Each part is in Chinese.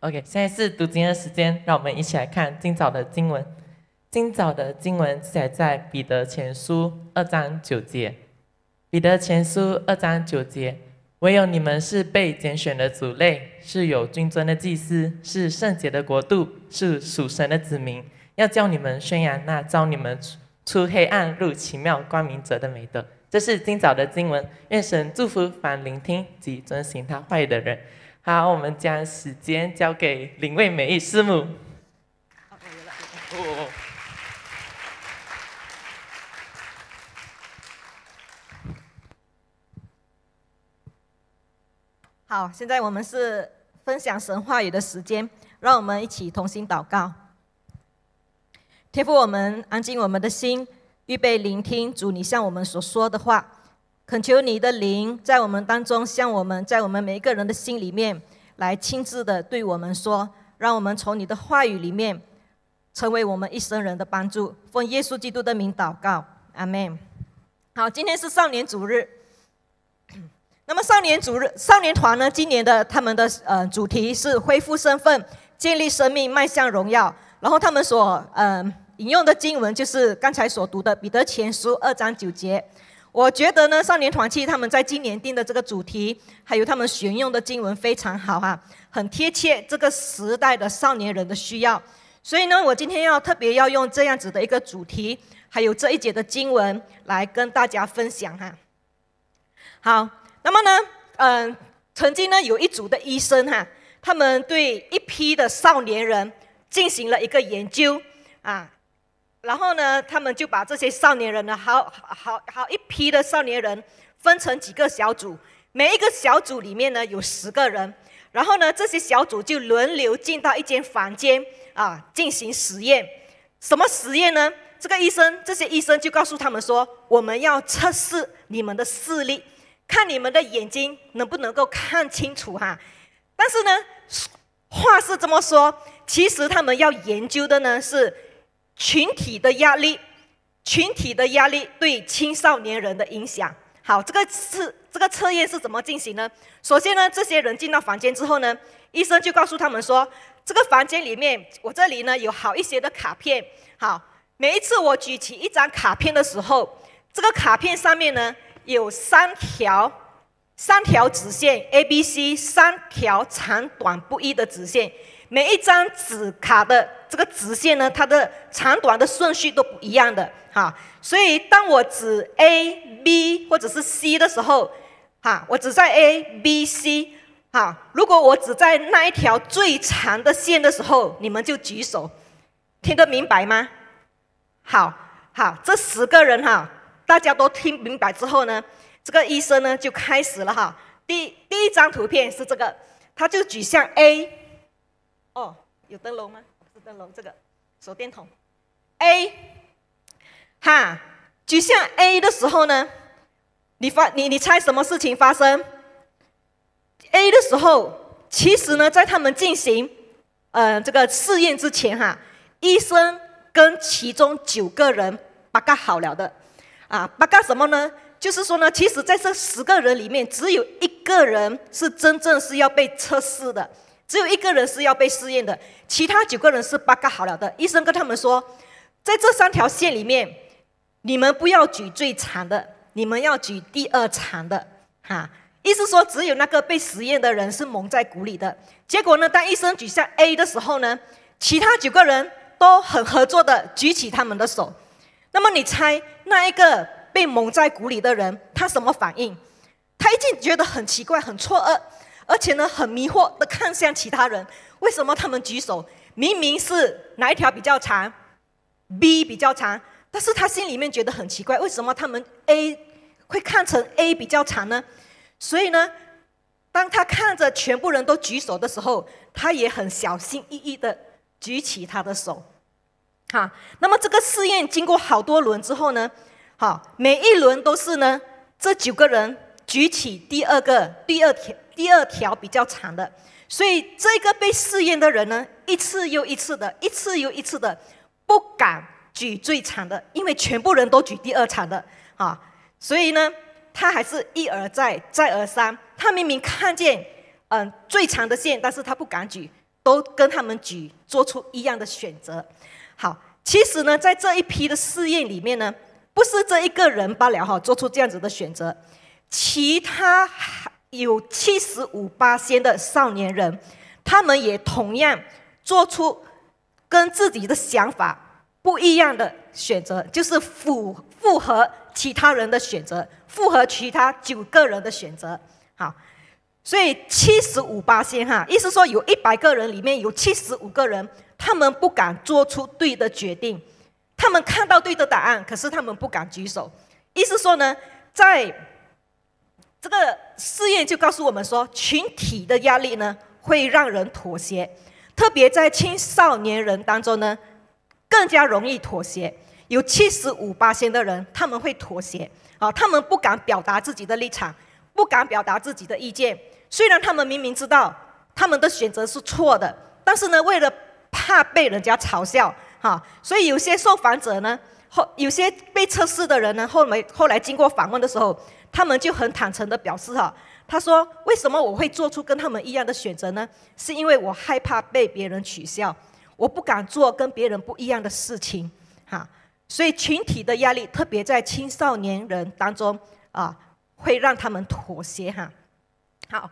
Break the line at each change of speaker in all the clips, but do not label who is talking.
OK，现在是读经的时间，让我们一起来看今早的经文。今早的经文记载在彼得前书二章九节。彼得前书二章九节：唯有你们是被拣选的族类，是有君尊的祭司，是圣洁的国度，是属神的子民，要叫你们宣扬那召你们出黑暗入奇妙光明者的美德。这是今早的经文。愿神祝福凡聆听及遵行他话语的人。好，我们将时间交给林卫美意师母。
好，现在我们是分享神话语的时间，让我们一起同心祷告。天父，我们安静我们的心，预备聆听主你向我们所说的话。恳求你的灵在我们当中，向我们在我们每一个人的心里面来亲自的对我们说，让我们从你的话语里面成为我们一生人的帮助。奉耶稣基督的名祷告，阿门。好，今天是少年主日。那么少年主日少年团呢？今年的他们的呃主题是恢复身份，建立生命，迈向荣耀。然后他们所呃引用的经文就是刚才所读的彼得前书二章九节。我觉得呢，少年团契他们在今年定的这个主题，还有他们选用的经文非常好哈，很贴切这个时代的少年人的需要。所以呢，我今天要特别要用这样子的一个主题，还有这一节的经文来跟大家分享哈。好，那么呢，嗯，曾经呢有一组的医生哈，他们对一批的少年人进行了一个研究啊。然后呢，他们就把这些少年人呢，好好好一批的少年人分成几个小组，每一个小组里面呢有十个人，然后呢，这些小组就轮流进到一间房间啊进行实验。什么实验呢？这个医生，这些医生就告诉他们说，我们要测试你们的视力，看你们的眼睛能不能够看清楚哈。但是呢，话是这么说，其实他们要研究的呢是。群体的压力，群体的压力对青少年人的影响。好，这个测这个测验是怎么进行呢？首先呢，这些人进到房间之后呢，医生就告诉他们说，这个房间里面，我这里呢有好一些的卡片。好，每一次我举起一张卡片的时候，这个卡片上面呢有三条三条直线 A、B、C 三条长短不一的直线。每一张纸卡的这个直线呢，它的长短的顺序都不一样的哈。所以当我指 A、B 或者是 C 的时候，哈，我只在 A、B、C，哈。如果我只在那一条最长的线的时候，你们就举手，听得明白吗？好，好，这十个人哈，大家都听明白之后呢，这个医生呢就开始了哈。第第一张图片是这个，他就举向 A。哦，有灯笼吗？是灯笼，这个手电筒。A，哈，举向 A 的时候呢，你发你你猜什么事情发生？A 的时候，其实呢，在他们进行呃这个试验之前哈，医生跟其中九个人八嘎好了的啊，八嘎什么呢？就是说呢，其实在这十个人里面，只有一个人是真正是要被测试的。只有一个人是要被试验的，其他九个人是八个好了的。医生跟他们说，在这三条线里面，你们不要举最长的，你们要举第二长的，哈。意思说，只有那个被实验的人是蒙在鼓里的。结果呢，当医生举下 A 的时候呢，其他九个人都很合作的举起他们的手。那么你猜，那一个被蒙在鼓里的人他什么反应？他一定觉得很奇怪，很错愕。而且呢，很迷惑的看向其他人，为什么他们举手？明明是哪一条比较长，B 比较长，但是他心里面觉得很奇怪，为什么他们 A 会看成 A 比较长呢？所以呢，当他看着全部人都举手的时候，他也很小心翼翼的举起他的手。哈，那么这个试验经过好多轮之后呢，好，每一轮都是呢，这九个人举起第二个第二条。第二条比较长的，所以这个被试验的人呢，一次又一次的，一次又一次的，不敢举最长的，因为全部人都举第二长的啊，所以呢，他还是一而再，再而三。他明明看见嗯最长的线，但是他不敢举，都跟他们举，做出一样的选择。好，其实呢，在这一批的试验里面呢，不是这一个人罢了哈，做出这样子的选择，其他还有七十五八仙的少年人，他们也同样做出跟自己的想法。不一样的选择，就是符符合其他人的选择，符合其他九个人的选择。好，所以七十五八仙哈，意思说有一百个人里面有七十五个人，他们不敢做出对的决定，他们看到对的答案，可是他们不敢举手。意思说呢，在这个试验就告诉我们说，群体的压力呢会让人妥协，特别在青少年人当中呢。更加容易妥协，有七十五八千的人他们会妥协，啊，他们不敢表达自己的立场，不敢表达自己的意见。虽然他们明明知道他们的选择是错的，但是呢，为了怕被人家嘲笑，哈，所以有些受访者呢，后有些被测试的人呢，后来后来经过访问的时候，他们就很坦诚的表示，哈，他说，为什么我会做出跟他们一样的选择呢？是因为我害怕被别人取笑。我不敢做跟别人不一样的事情，哈，所以群体的压力，特别在青少年人当中啊，会让他们妥协，哈。好，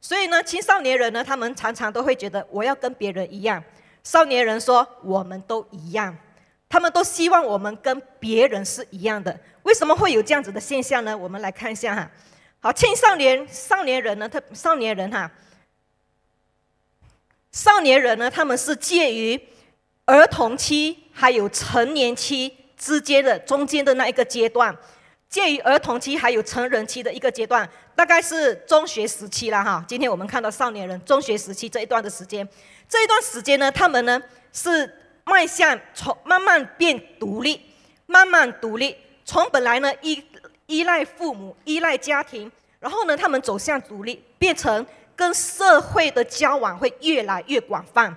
所以呢，青少年人呢，他们常常都会觉得我要跟别人一样。少年人说我们都一样，他们都希望我们跟别人是一样的。为什么会有这样子的现象呢？我们来看一下哈。好，青少年少年人呢，他少年人哈。少年人呢，他们是介于儿童期还有成年期之间的中间的那一个阶段，介于儿童期还有成人期的一个阶段，大概是中学时期了哈。今天我们看到少年人中学时期这一段的时间，这一段时间呢，他们呢是迈向从慢慢变独立，慢慢独立，从本来呢依依赖父母、依赖家庭，然后呢他们走向独立，变成。跟社会的交往会越来越广泛，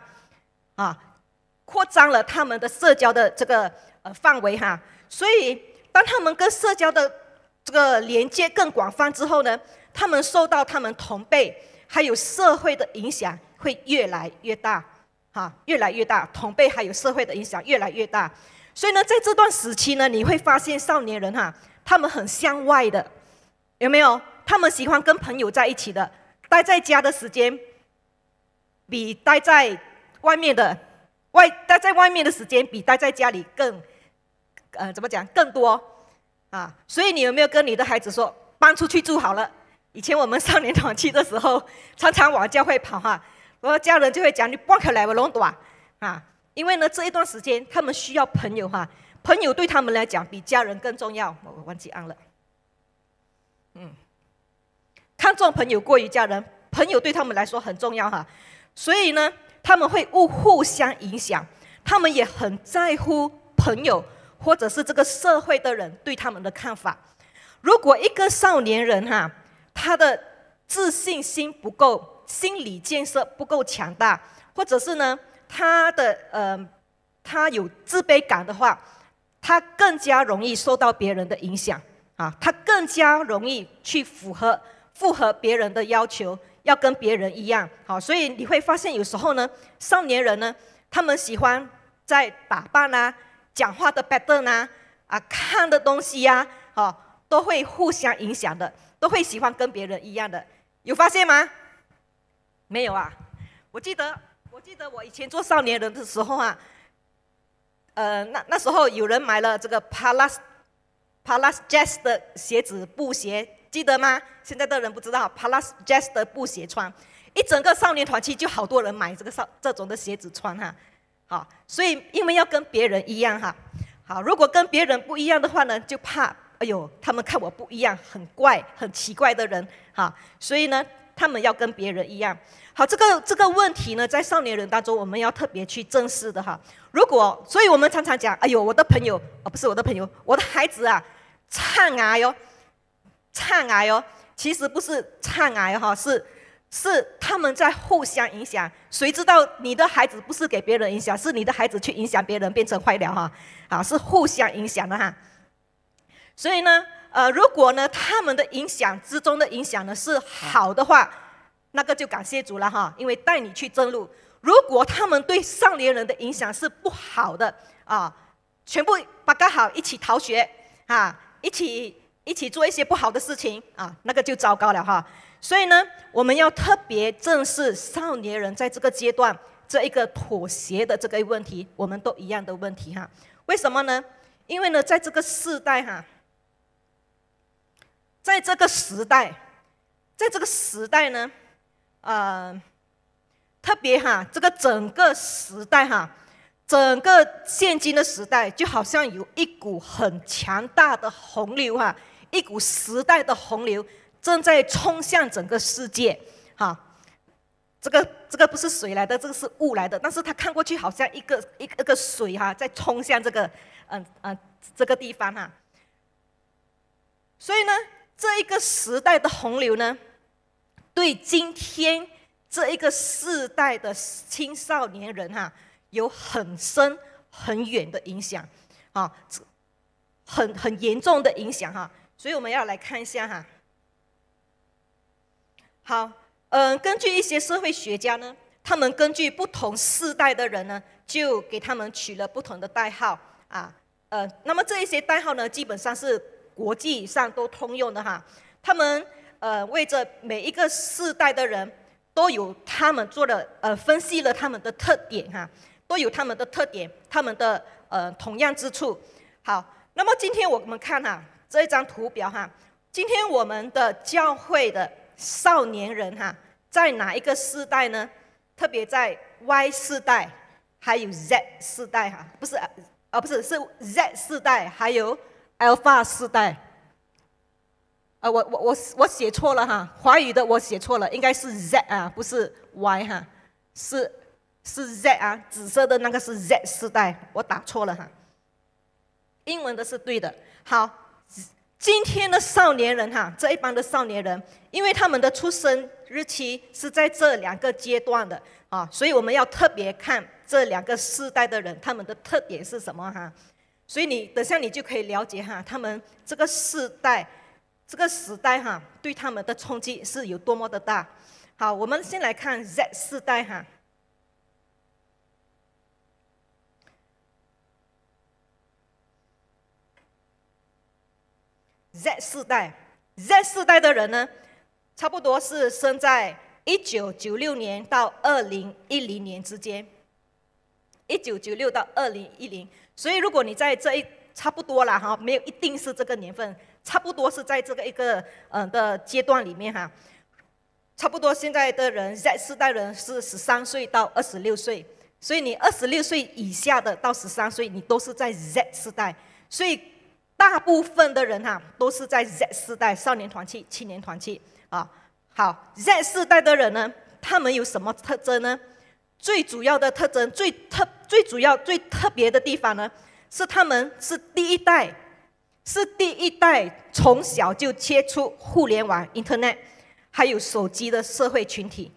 啊，扩张了他们的社交的这个呃范围哈。所以，当他们跟社交的这个连接更广泛之后呢，他们受到他们同辈还有社会的影响会越来越大，哈，越来越大。同辈还有社会的影响越来越大。所以呢，在这段时期呢，你会发现少年人哈，他们很向外的，有没有？他们喜欢跟朋友在一起的。待在家的时间，比待在外面的外待在外面的时间比待在家里更，呃，怎么讲更多啊？所以你有没有跟你的孩子说搬出去住好了？以前我们少年团去的时候，常常往教会跑哈，后家人就会讲你搬开来我弄短啊，因为呢这一段时间他们需要朋友哈，朋友对他们来讲比家人更重要。我忘记按了，嗯。看重朋友过于家人，朋友对他们来说很重要哈，所以呢，他们会互互相影响，他们也很在乎朋友或者是这个社会的人对他们的看法。如果一个少年人哈，他的自信心不够，心理建设不够强大，或者是呢，他的呃，他有自卑感的话，他更加容易受到别人的影响啊，他更加容易去符合。符合别人的要求，要跟别人一样，好，所以你会发现有时候呢，少年人呢，他们喜欢在打扮啊、讲话的 pattern 啊、啊看的东西呀，好，都会互相影响的，都会喜欢跟别人一样的，有发现吗？没有啊，我记得，我记得我以前做少年人的时候啊，呃，那那时候有人买了这个 Palace Palace Jazz 的鞋子布鞋。记得吗？现在的人不知道，Plus Jazz 的布鞋穿，一整个少年团期就好多人买这个少这种的鞋子穿哈。好，所以因为要跟别人一样哈。好，如果跟别人不一样的话呢，就怕哎呦，他们看我不一样，很怪、很奇怪的人哈。所以呢，他们要跟别人一样。好，这个这个问题呢，在少年人当中，我们要特别去正视的哈。如果，所以我们常常讲，哎呦，我的朋友哦，不是我的朋友，我的孩子啊，唱啊哟。唱癌哦，其实不是唱癌哈，是是他们在互相影响。谁知道你的孩子不是给别人影响，是你的孩子去影响别人，变成坏了哈？啊，是互相影响的哈。所以呢，呃，如果呢他们的影响之中的影响呢是好的话，那个就感谢主了哈，因为带你去正路。如果他们对少年人的影响是不好的啊，全部八个好一起逃学啊，一起一起做一些不好的事情啊，那个就糟糕了哈。所以呢，我们要特别正视少年人在这个阶段这一个妥协的这个问题，我们都一样的问题哈。为什么呢？因为呢，在这个世代哈，在这个时代，在这个时代呢，呃，特别哈，这个整个时代哈，整个现今的时代，就好像有一股很强大的洪流哈，一股时代的洪流。正在冲向整个世界，哈，这个这个不是水来的，这个是雾来的，但是它看过去好像一个一个一个水哈，在冲向这个嗯嗯这个地方哈。所以呢，这一个时代的洪流呢，对今天这一个世代的青少年人哈，有很深很远的影响，啊，很很严重的影响哈。所以我们要来看一下哈。好，嗯，根据一些社会学家呢，他们根据不同世代的人呢，就给他们取了不同的代号啊，呃，那么这一些代号呢，基本上是国际上都通用的哈。他们呃为着每一个世代的人都有他们做的呃分析了他们的特点哈，都有他们的特点，他们的呃同样之处。好，那么今天我们看哈这一张图表哈，今天我们的教会的。少年人哈，在哪一个世代呢？特别在 Y 世代，还有 Z 世代哈，不是，啊不是，是 Z 世代，还有 Alpha 世代。啊，我我我我写错了哈，华语的我写错了，应该是 Z 啊，不是 Y 哈，是是 Z 啊，紫色的那个是 Z 世代，我打错了哈。英文的是对的，好。今天的少年人哈，这一帮的少年人，因为他们的出生日期是在这两个阶段的啊，所以我们要特别看这两个世代的人，他们的特点是什么哈？所以你等下你就可以了解哈，他们这个世代、这个时代哈，对他们的冲击是有多么的大。好，我们先来看 Z 世代哈。Z 世代，Z 世代的人呢，差不多是生在一九九六年到二零一零年之间。一九九六到二零一零，所以如果你在这一差不多了哈，没有一定是这个年份，差不多是在这个一个嗯的阶段里面哈。差不多现在的人 Z 世代人是十三岁到二十六岁，所以你二十六岁以下的到十三岁，你都是在 Z 世代，所以。大部分的人哈都是在 Z 世代少年团契、青年团契啊。好，Z 世代的人呢，他们有什么特征呢？最主要的特征、最特、最主要、最特别的地方呢，是他们是第一代，是第一代从小就接触互联网 Internet，还有手机的社会群体。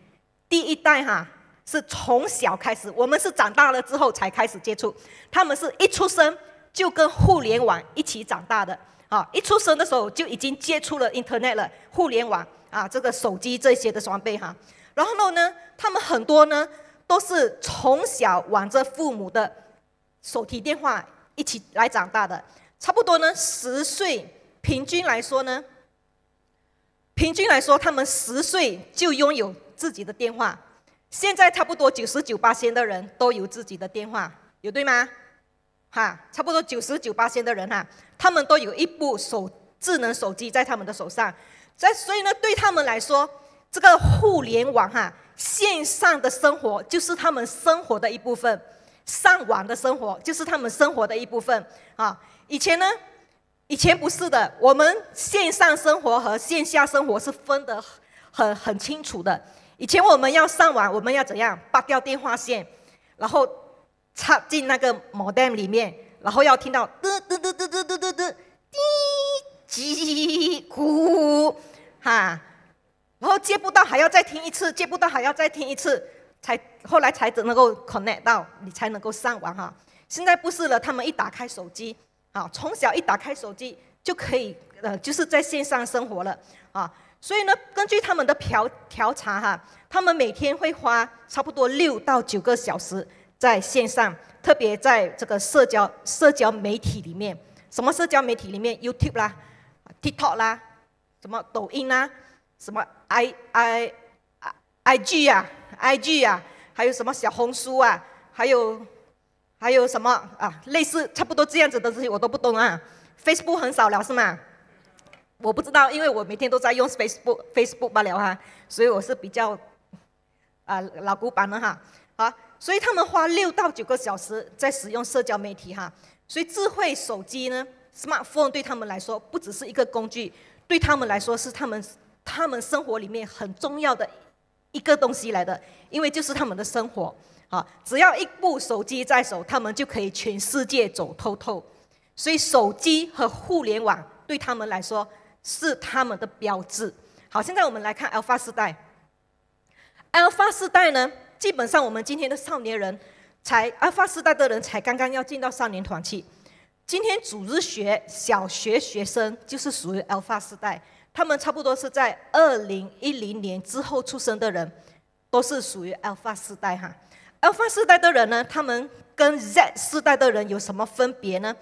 第一代哈是从小开始，我们是长大了之后才开始接触，他们是一出生。就跟互联网一起长大的啊，一出生的时候就已经接触了 Internet 了，互联网啊，这个手机这些的装备哈。然后呢，他们很多呢都是从小玩着父母的手提电话一起来长大的，差不多呢十岁，平均来说呢，平均来说他们十岁就拥有自己的电话。现在差不多九十九八千的人都有自己的电话，有对吗？哈，差不多九十九八千的人哈，他们都有一部手智能手机在他们的手上，在所以呢，对他们来说，这个互联网哈，线上的生活就是他们生活的一部分，上网的生活就是他们生活的一部分啊。以前呢，以前不是的，我们线上生活和线下生活是分得很很清楚的。以前我们要上网，我们要怎样拔掉电话线，然后。插进那个 modem 里面，然后要听到嘚嘚嘚嘚嘚嘚嘚嘚，滴叽咕，哈，然后接不到还要再听一次，接不到还要再听一次，才后来才能够 connect 到，你才能够上网哈。现在不是了，他们一打开手机，啊，从小一打开手机就可以，呃，就是在线上生活了，啊，所以呢，根据他们的调调查哈，他们每天会花差不多六到九个小时在线上，特别在这个社交社交媒体里面，什么社交媒体里面，YouTube 啦，TikTok 啦，什么抖音啦，什么 I I I G 呀，I G 呀，还有什么小红书啊，还有。还有什么啊？类似差不多这样子的东西我都不懂啊。Facebook 很少了是吗？我不知道，因为我每天都在用 Facebook，Facebook 罢了哈。所以我是比较啊老古板的哈。好，所以他们花六到九个小时在使用社交媒体哈。所以智慧手机呢，smartphone 对他们来说不只是一个工具，对他们来说是他们他们生活里面很重要的一个东西来的，因为就是他们的生活。啊，只要一部手机在手，他们就可以全世界走透透。所以手机和互联网对他们来说是他们的标志。好，现在我们来看 Alpha 时代。Alpha 时代呢，基本上我们今天的少年人，才 Alpha 时代的人才刚刚要进到少年团去。今天主日学小学学生就是属于 Alpha 时代，他们差不多是在二零一零年之后出生的人，都是属于 Alpha 世代哈。Alpha 世代的人呢，他们跟 Z 世代的人有什么分别呢？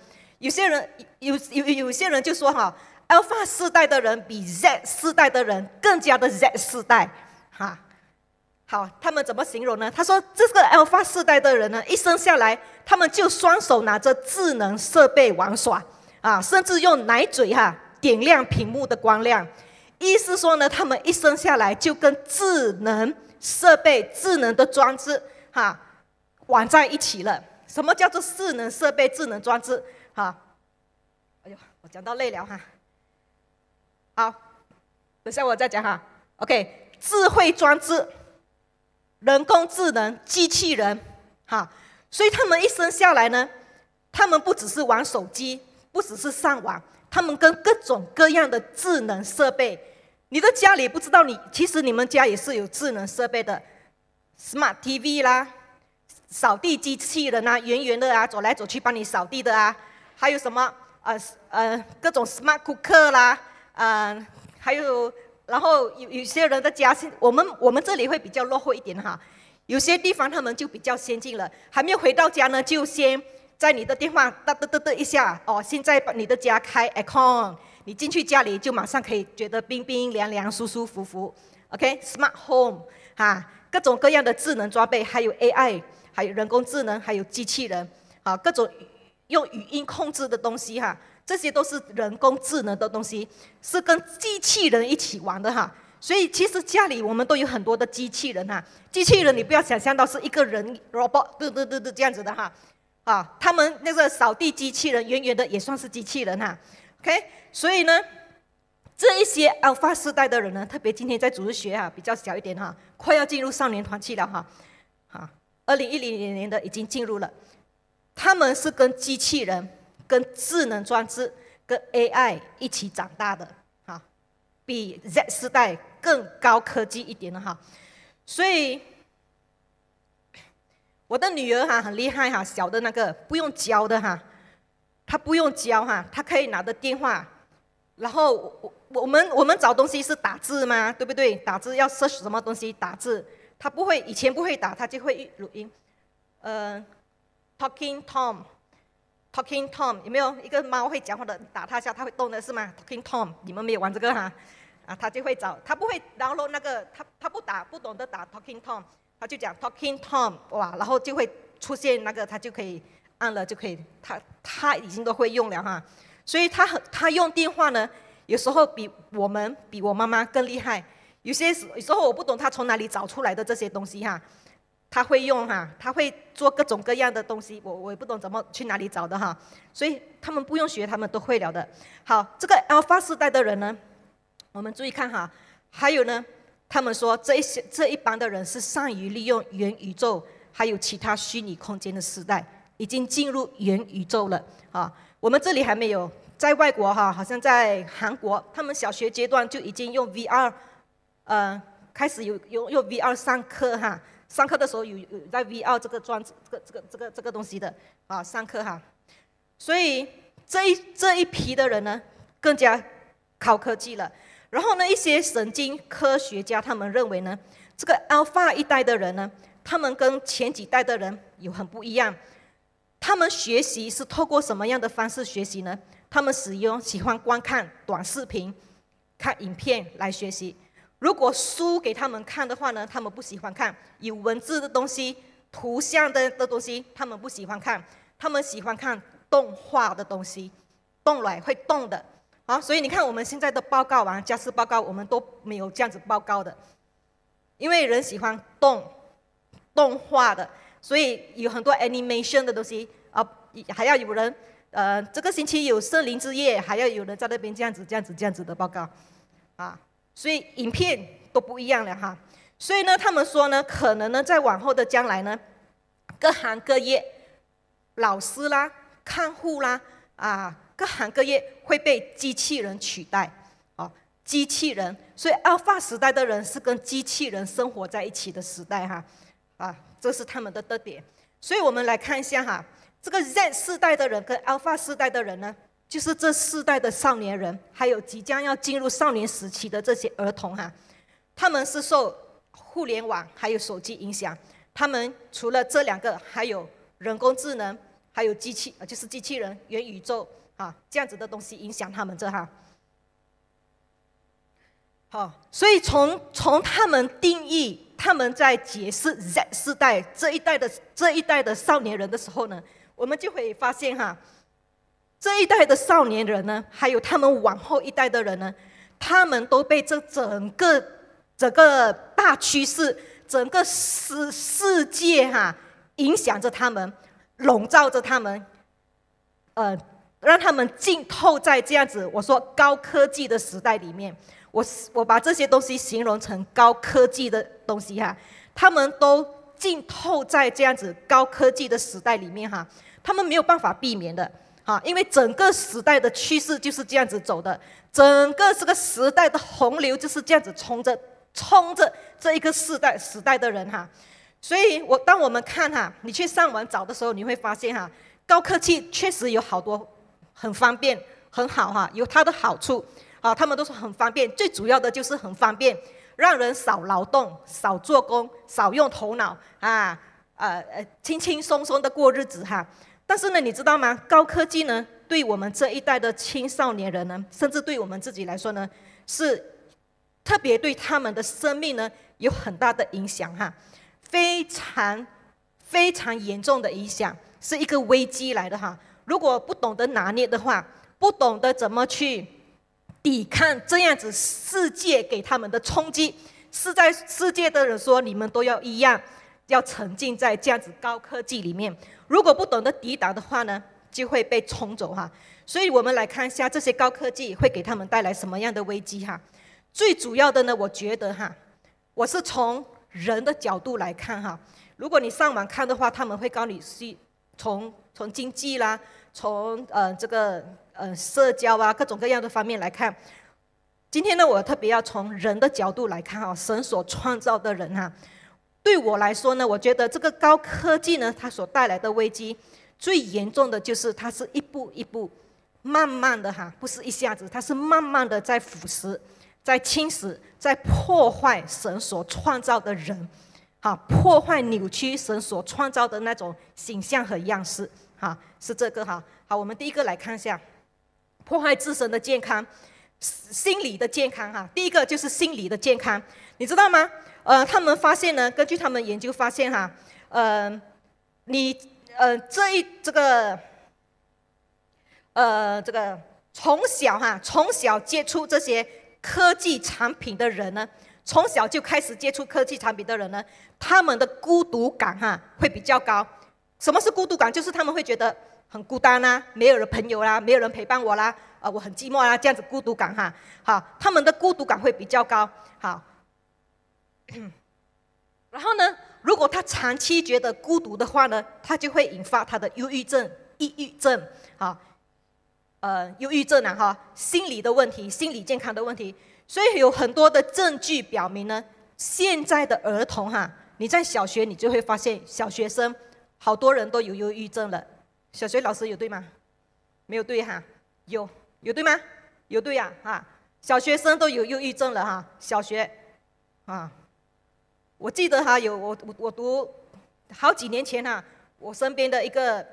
有些人有有有些人就说哈，Alpha 世代的人比 Z 世代的人更加的 Z 世代，哈，好，他们怎么形容呢？他说这个 Alpha 世代的人呢，一生下来，他们就双手拿着智能设备玩耍，啊，甚至用奶嘴哈点亮屏幕的光亮，意思说呢，他们一生下来就跟智能设备、智能的装置。哈，玩在一起了。什么叫做智能设备、智能装置？哈，哎呦，我讲到累了哈。好，等下我再讲哈。OK，智慧装置、人工智能、机器人，哈，所以他们一生下来呢，他们不只是玩手机，不只是上网，他们跟各种各样的智能设备。你的家里不知道你，其实你们家也是有智能设备的。Smart TV 啦，扫地机器人啊，圆圆的啊，走来走去帮你扫地的啊，还有什么呃呃各种 Smart cook 啦，嗯，还有然后有有些人的家是，我们我们这里会比较落后一点哈，有些地方他们就比较先进了，还没有回到家呢，就先在你的电话哒哒哒哒一下，哦，现在把你的家开 Aircon，你进去家里就马上可以觉得冰冰凉凉、舒舒服服，OK，Smart Home 哈。各种各样的智能装备，还有 AI，还有人工智能，还有机器人，啊，各种用语音控制的东西哈，这些都是人工智能的东西，是跟机器人一起玩的哈。所以其实家里我们都有很多的机器人哈，机器人你不要想象到是一个人 robot，对对对对这样子的哈，啊，他们那个扫地机器人圆圆的也算是机器人哈，OK，所以呢。这一些 Alpha 世代的人呢，特别今天在组织学哈，比较小一点哈，快要进入少年团去了哈，啊，二零一零年的已经进入了，他们是跟机器人、跟智能装置、跟 AI 一起长大的，哈，比 Z 世代更高科技一点的哈，所以我的女儿哈很厉害哈，小的那个不用教的哈，她不用教哈，她可以拿着电话。然后我我们我们找东西是打字吗？对不对？打字要 search 什么东西？打字，她不会，以前不会打，她就会录音。呃，Talking Tom，Talking Tom，有没有一个猫会讲话的？打它一下，它会动的是吗？Talking Tom，你们没有玩这个哈？啊，他就会找，他不会，然后那个他他不打，不懂得打 Talking Tom，他就讲 Talking Tom，哇，然后就会出现那个，他就可以按了就可以，他他已经都会用了哈。所以他很他用电话呢，有时候比我们比我妈妈更厉害。有些时有时候我不懂他从哪里找出来的这些东西哈，他会用哈，他会做各种各样的东西，我我也不懂怎么去哪里找的哈。所以他们不用学，他们都会了的。好，这个 Alpha 时代的人呢，我们注意看哈，还有呢，他们说这一些这一帮的人是善于利用元宇宙还有其他虚拟空间的时代，已经进入元宇宙了啊。我们这里还没有，在外国哈，好像在韩国，他们小学阶段就已经用 VR，呃开始有有用 VR 上课哈，上课的时候有有在 VR 这个装置这个这个这个这个东西的啊上课哈，所以这一这一批的人呢更加高科技了。然后呢，一些神经科学家他们认为呢，这个 Alpha 一代的人呢，他们跟前几代的人有很不一样。他们学习是透过什么样的方式学习呢？他们使用喜欢观看短视频、看影片来学习。如果书给他们看的话呢，他们不喜欢看有文字的东西、图像的的东西，他们不喜欢看。他们喜欢看动画的东西，动来会动的。好，所以你看我们现在的报告啊，家事报告，我们都没有这样子报告的，因为人喜欢动动画的。所以有很多 animation 的东西啊，还要有人，呃，这个星期有森林之夜，还要有人在那边这样子、这样子、这样子的报告，啊，所以影片都不一样了哈。所以呢，他们说呢，可能呢，在往后的将来呢，各行各业，老师啦、看护啦，啊，各行各业会被机器人取代，啊，机器人。所以 Alpha 时代的人是跟机器人生活在一起的时代哈，啊。这是他们的特点，所以我们来看一下哈，这个 Z 世代的人跟 Alpha 世代的人呢，就是这世代的少年人，还有即将要进入少年时期的这些儿童哈，他们是受互联网还有手机影响，他们除了这两个，还有人工智能，还有机器，就是机器人、元宇宙啊这样子的东西影响他们这哈。好，所以从从他们定义。他们在解释 Z 世代这一代的这一代的少年人的时候呢，我们就会发现哈，这一代的少年人呢，还有他们往后一代的人呢，他们都被这整个整个大趋势、整个世世界哈影响着他们，笼罩着他们，呃，让他们浸透在这样子我说高科技的时代里面。我我把这些东西形容成高科技的东西哈，他们都浸透在这样子高科技的时代里面哈，他们没有办法避免的哈，因为整个时代的趋势就是这样子走的，整个这个时代的洪流就是这样子冲着冲着这一个时代时代的人哈，所以我当我们看哈，你去上网找的时候，你会发现哈，高科技确实有好多很方便很好哈，有它的好处。啊，他们都说很方便，最主要的就是很方便，让人少劳动、少做工、少用头脑啊，呃呃，轻轻松松的过日子哈。但是呢，你知道吗？高科技呢，对我们这一代的青少年人呢，甚至对我们自己来说呢，是特别对他们的生命呢有很大的影响哈，非常非常严重的影响，是一个危机来的哈。如果不懂得拿捏的话，不懂得怎么去。抵抗这样子世界给他们的冲击，是在世界的人说你们都要一样，要沉浸在这样子高科技里面。如果不懂得抵挡的话呢，就会被冲走哈。所以我们来看一下这些高科技会给他们带来什么样的危机哈。最主要的呢，我觉得哈，我是从人的角度来看哈。如果你上网看的话，他们会告你是从从经济啦，从呃这个。呃，社交啊，各种各样的方面来看，今天呢，我特别要从人的角度来看哈，神所创造的人哈，对我来说呢，我觉得这个高科技呢，它所带来的危机最严重的就是它是一步一步、慢慢的哈，不是一下子，它是慢慢的在腐蚀、在侵蚀、在破坏神所创造的人，啊，破坏扭曲神所创造的那种形象和样式，哈，是这个哈。好，我们第一个来看一下。破坏自身的健康，心理的健康哈。第一个就是心理的健康，你知道吗？呃，他们发现呢，根据他们研究发现哈，呃，你呃这一这个，呃这个从小哈从小接触这些科技产品的人呢，从小就开始接触科技产品的人呢，他们的孤独感哈会比较高。什么是孤独感？就是他们会觉得。很孤单啦，没有了朋友啦，没有人陪伴我啦，啊，我很寂寞啦，这样子孤独感哈，好，他们的孤独感会比较高，好。然后呢，如果他长期觉得孤独的话呢，他就会引发他的忧郁症、抑郁症，好，呃，忧郁症啊哈，心理的问题，心理健康的问题，所以有很多的证据表明呢，现在的儿童哈，你在小学你就会发现，小学生好多人都有忧郁症了。小学老师有对吗？没有对哈，有有对吗？有对呀哈，小学生都有忧郁症了哈，小学啊，我记得哈有我我我读好几年前哈，我身边的一个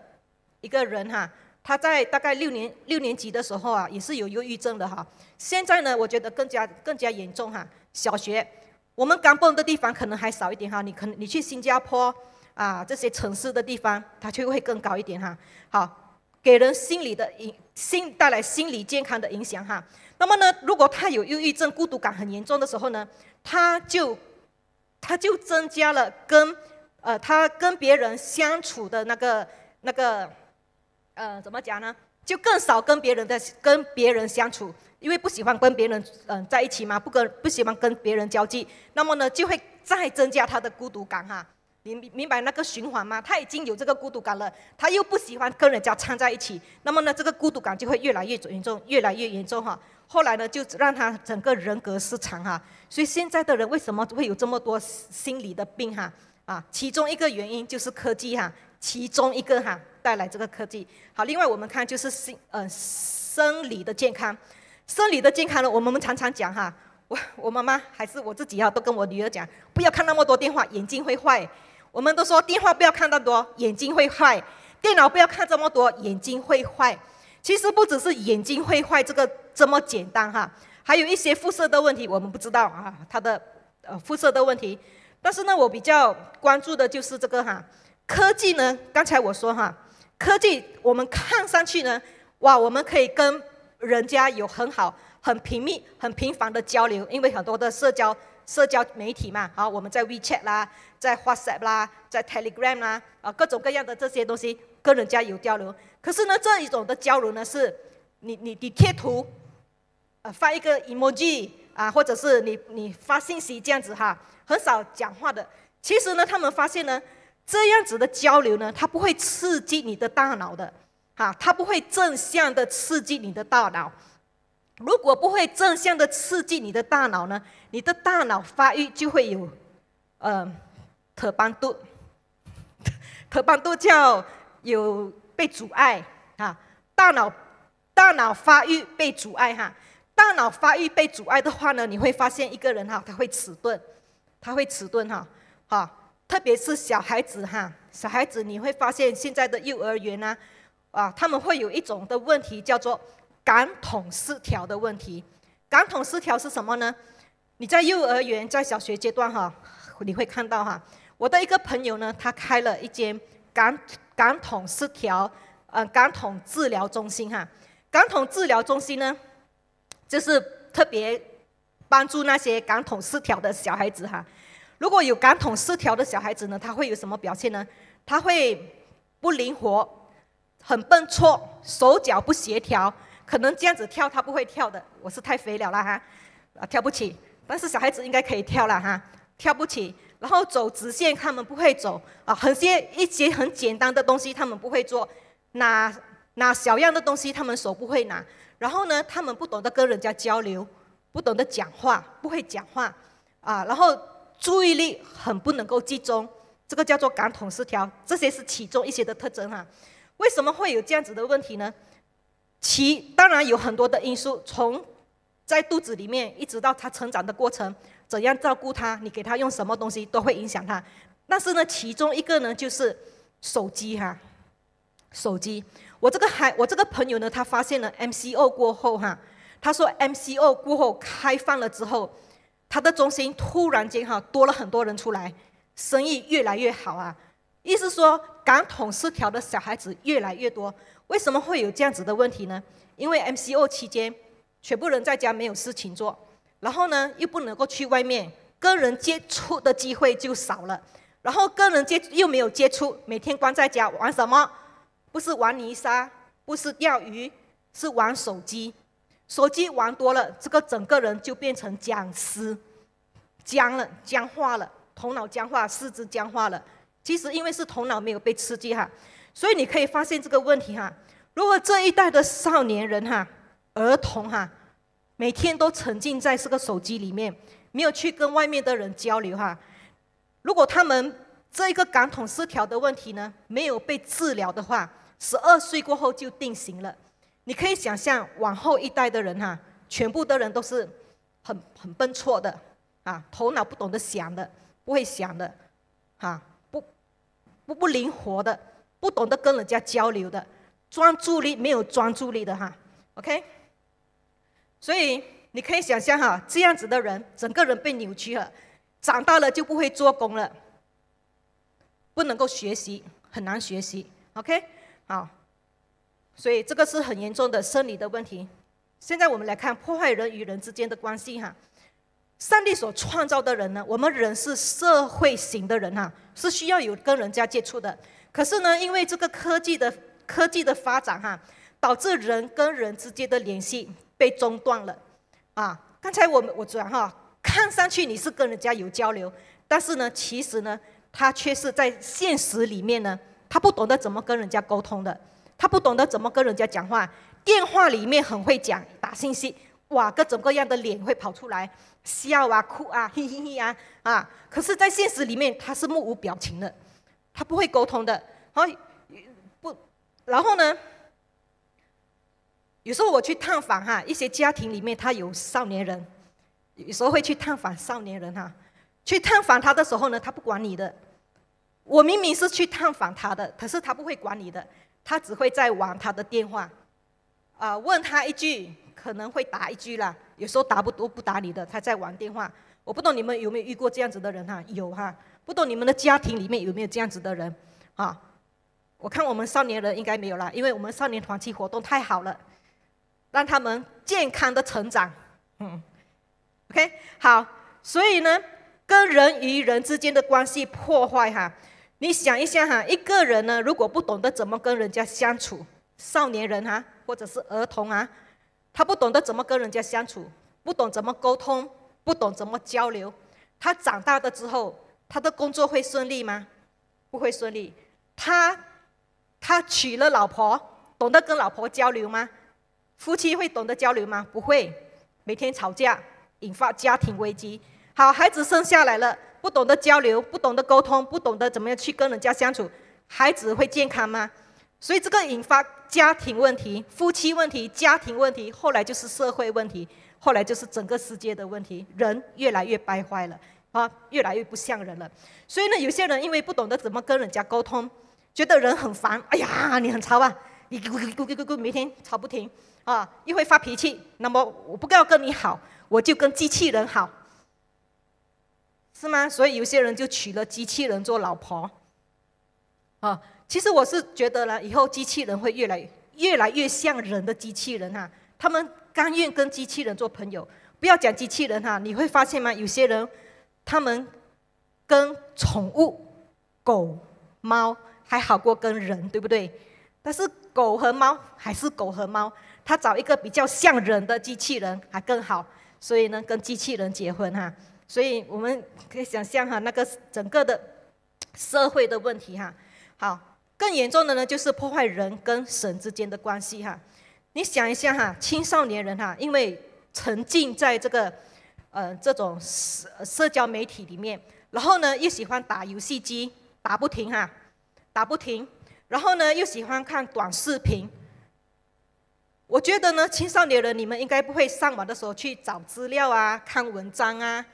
一个人哈。他在大概六年六年级的时候啊，也是有忧郁症的哈。现在呢，我觉得更加更加严重哈。小学，我们刚蹦的地方可能还少一点哈。你可能你去新加坡啊这些城市的地方，它就会更高一点哈。好，给人心理的影心带来心理健康的影响哈。那么呢，如果他有忧郁症、孤独感很严重的时候呢，他就他就增加了跟呃他跟别人相处的那个那个。呃，怎么讲呢？就更少跟别人的跟别人相处，因为不喜欢跟别人嗯在一起嘛，不跟不喜欢跟别人交际，那么呢就会再增加他的孤独感哈。你明白那个循环吗？他已经有这个孤独感了，他又不喜欢跟人家掺在一起，那么呢这个孤独感就会越来越严重，越来越严重哈。后来呢就让他整个人格失常哈。所以现在的人为什么会有这么多心理的病哈？啊，其中一个原因就是科技哈，其中一个哈。带来这个科技好，另外我们看就是心呃生理的健康，生理的健康呢，我们常常讲哈，我我妈妈还是我自己哈，都跟我女儿讲，不要看那么多电话，眼睛会坏。我们都说电话不要看那么多，眼睛会坏；电脑不要看这么多，眼睛会坏。其实不只是眼睛会坏这个这么简单哈，还有一些辐射的问题，我们不知道啊，它的呃辐射的问题。但是呢，我比较关注的就是这个哈，科技呢，刚才我说哈。科技，我们看上去呢，哇，我们可以跟人家有很好、很频密、很频繁的交流，因为很多的社交社交媒体嘛，好，我们在 WeChat 啦，在 WhatsApp 啦，在 Telegram 啦，啊，各种各样的这些东西跟人家有交流。可是呢，这一种的交流呢，是你你你贴图，呃，发一个 emoji 啊，或者是你你发信息这样子哈，很少讲话的。其实呢，他们发现呢。这样子的交流呢，它不会刺激你的大脑的，哈，它不会正向的刺激你的大脑。如果不会正向的刺激你的大脑呢，你的大脑发育就会有，呃，特邦度，特邦度叫有被阻碍，哈，大脑大脑发育被阻碍，哈，大脑发育被阻碍的话呢，你会发现一个人哈，他会迟钝，他会迟钝，哈，哈。特别是小孩子哈，小孩子你会发现现在的幼儿园呢，啊，他们会有一种的问题叫做感统失调的问题。感统失调是什么呢？你在幼儿园在小学阶段哈，你会看到哈，我的一个朋友呢，他开了一间感感统失调呃感统治疗中心哈。感统治疗中心呢，就是特别帮助那些感统失调的小孩子哈。如果有感统失调的小孩子呢，他会有什么表现呢？他会不灵活，很笨拙，手脚不协调，可能这样子跳他不会跳的。我是太肥了啦哈，啊跳不起。但是小孩子应该可以跳了哈，跳不起。然后走直线他们不会走啊，很些一些很简单的东西他们不会做，拿拿小样的东西他们手不会拿。然后呢，他们不懂得跟人家交流，不懂得讲话，不会讲话啊，然后。注意力很不能够集中，这个叫做感统失调，这些是其中一些的特征哈。为什么会有这样子的问题呢？其当然有很多的因素，从在肚子里面一直到他成长的过程，怎样照顾他，你给他用什么东西都会影响他。但是呢，其中一个呢就是手机哈，手机。我这个孩，我这个朋友呢，他发现了 MCO 过后哈，他说 MCO 过后开放了之后。他的中心突然间哈多了很多人出来，生意越来越好啊！意思说感统失调的小孩子越来越多。为什么会有这样子的问题呢？因为 MCO 期间，全部人在家没有事情做，然后呢又不能够去外面跟人接触的机会就少了，然后跟人接又没有接触，每天关在家玩什么？不是玩泥沙，不是钓鱼，是玩手机。手机玩多了，这个整个人就变成僵尸，僵了，僵化了，头脑僵化，四肢僵化了。其实因为是头脑没有被刺激哈，所以你可以发现这个问题哈。如果这一代的少年人哈、儿童哈，每天都沉浸在这个手机里面，没有去跟外面的人交流哈。如果他们这一个感统失调的问题呢，没有被治疗的话，十二岁过后就定型了。你可以想象，往后一代的人哈，全部的人都是很很笨拙的啊，头脑不懂得想的，不会想的，哈，不不不灵活的，不懂得跟人家交流的，专注力没有专注力的哈，OK。所以你可以想象哈，这样子的人，整个人被扭曲了，长大了就不会做工了，不能够学习，很难学习。OK，好，所以这个是很严重的生理的问题。现在我们来看破坏人与人之间的关系哈。上帝所创造的人呢，我们人是社会型的人哈，是需要有跟人家接触的。可是呢，因为这个科技的科技的发展哈，导致人跟人之间的联系。被中断了，啊！刚才我们我讲哈，看上去你是跟人家有交流，但是呢，其实呢，他却是在现实里面呢，他不懂得怎么跟人家沟通的，他不懂得怎么跟人家讲话。电话里面很会讲，打信息，哇，各种各样的脸会跑出来，笑啊，哭啊，嘿嘿嘿啊，啊！可是，在现实里面，他是目无表情的，他不会沟通的，好，不，然后呢？有时候我去探访哈，一些家庭里面他有少年人，有时候会去探访少年人哈。去探访他的时候呢，他不管你的。我明明是去探访他的，可是他不会管你的，他只会在玩他的电话。啊，问他一句可能会答一句啦，有时候答不都不答你的，他在玩电话。我不懂你们有没有遇过这样子的人哈？有哈。不懂你们的家庭里面有没有这样子的人？啊，我看我们少年人应该没有啦，因为我们少年团契活动太好了。让他们健康的成长，嗯，OK，好，所以呢，跟人与人之间的关系破坏哈，你想一下哈，一个人呢，如果不懂得怎么跟人家相处，少年人哈，或者是儿童啊，他不懂得怎么跟人家相处，不懂怎么沟通，不懂怎么交流，他长大了之后，他的工作会顺利吗？不会顺利。他他娶了老婆，懂得跟老婆交流吗？夫妻会懂得交流吗？不会，每天吵架，引发家庭危机。好，孩子生下来了，不懂得交流，不懂得沟通，不懂得怎么样去跟人家相处，孩子会健康吗？所以这个引发家庭问题、夫妻问题、家庭问题，后来就是社会问题，后来就是整个世界的问题，人越来越败坏了啊，越来越不像人了。所以呢，有些人因为不懂得怎么跟人家沟通，觉得人很烦。哎呀，你很吵啊，你咕咕咕咕咕咕，每天吵不停。啊，一会发脾气，那么我不要跟你好，我就跟机器人好，是吗？所以有些人就娶了机器人做老婆。啊，其实我是觉得呢，以后机器人会越来越来越像人的机器人哈，他们甘愿跟机器人做朋友。不要讲机器人哈，你会发现吗？有些人他们跟宠物狗猫还好过跟人，对不对？但是狗和猫还是狗和猫。他找一个比较像人的机器人还更好，所以呢，跟机器人结婚哈。所以我们可以想象哈，那个整个的社会的问题哈。好，更严重的呢，就是破坏人跟神之间的关系哈。你想一下哈，青少年人哈，因为沉浸在这个呃这种社社交媒体里面，然后呢又喜欢打游戏机，打不停哈，打不停，然后呢又喜欢看短视频。我觉得呢，青少年人你们应该不会上网的时候去找资料啊、看文章啊、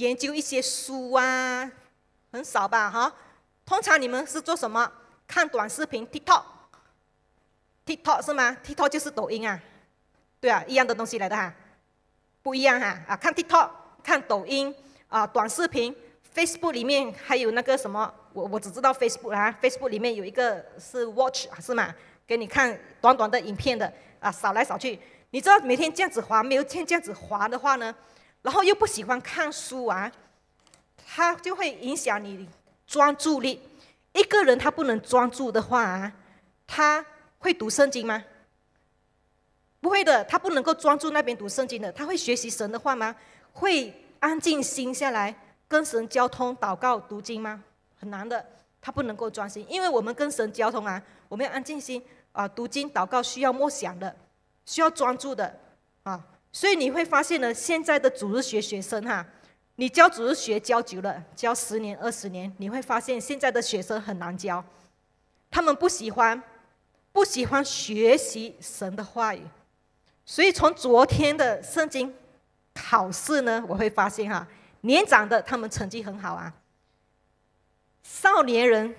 研究一些书啊，很少吧？哈，通常你们是做什么？看短视频，TikTok，TikTok 是吗？TikTok 就是抖音啊，对啊，一样的东西来的哈，不一样哈啊，看 TikTok，看抖音啊，短视频，Facebook 里面还有那个什么，我我只知道 Facebook 啊，Facebook 里面有一个是 Watch 是吗？给你看短短的影片的。啊，扫来扫去，你知道每天这样子滑，没有天这样子滑的话呢，然后又不喜欢看书啊，它就会影响你专注力。一个人他不能专注的话啊，他会读圣经吗？不会的，他不能够专注那边读圣经的。他会学习神的话吗？会安静心下来跟神交通、祷告、读经吗？很难的，他不能够专心，因为我们跟神交通啊，我们要安静心。啊，读经祷告需要默想的，需要专注的，所以你会发现呢，现在的主日学学生哈，你教主日学教久了，教十年二十年，你会发现现在的学生很难教，他们不喜欢，不喜欢学习神的话语。所以从昨天的圣经考试呢，我会发现哈，年长的他们成绩很好啊，少年人，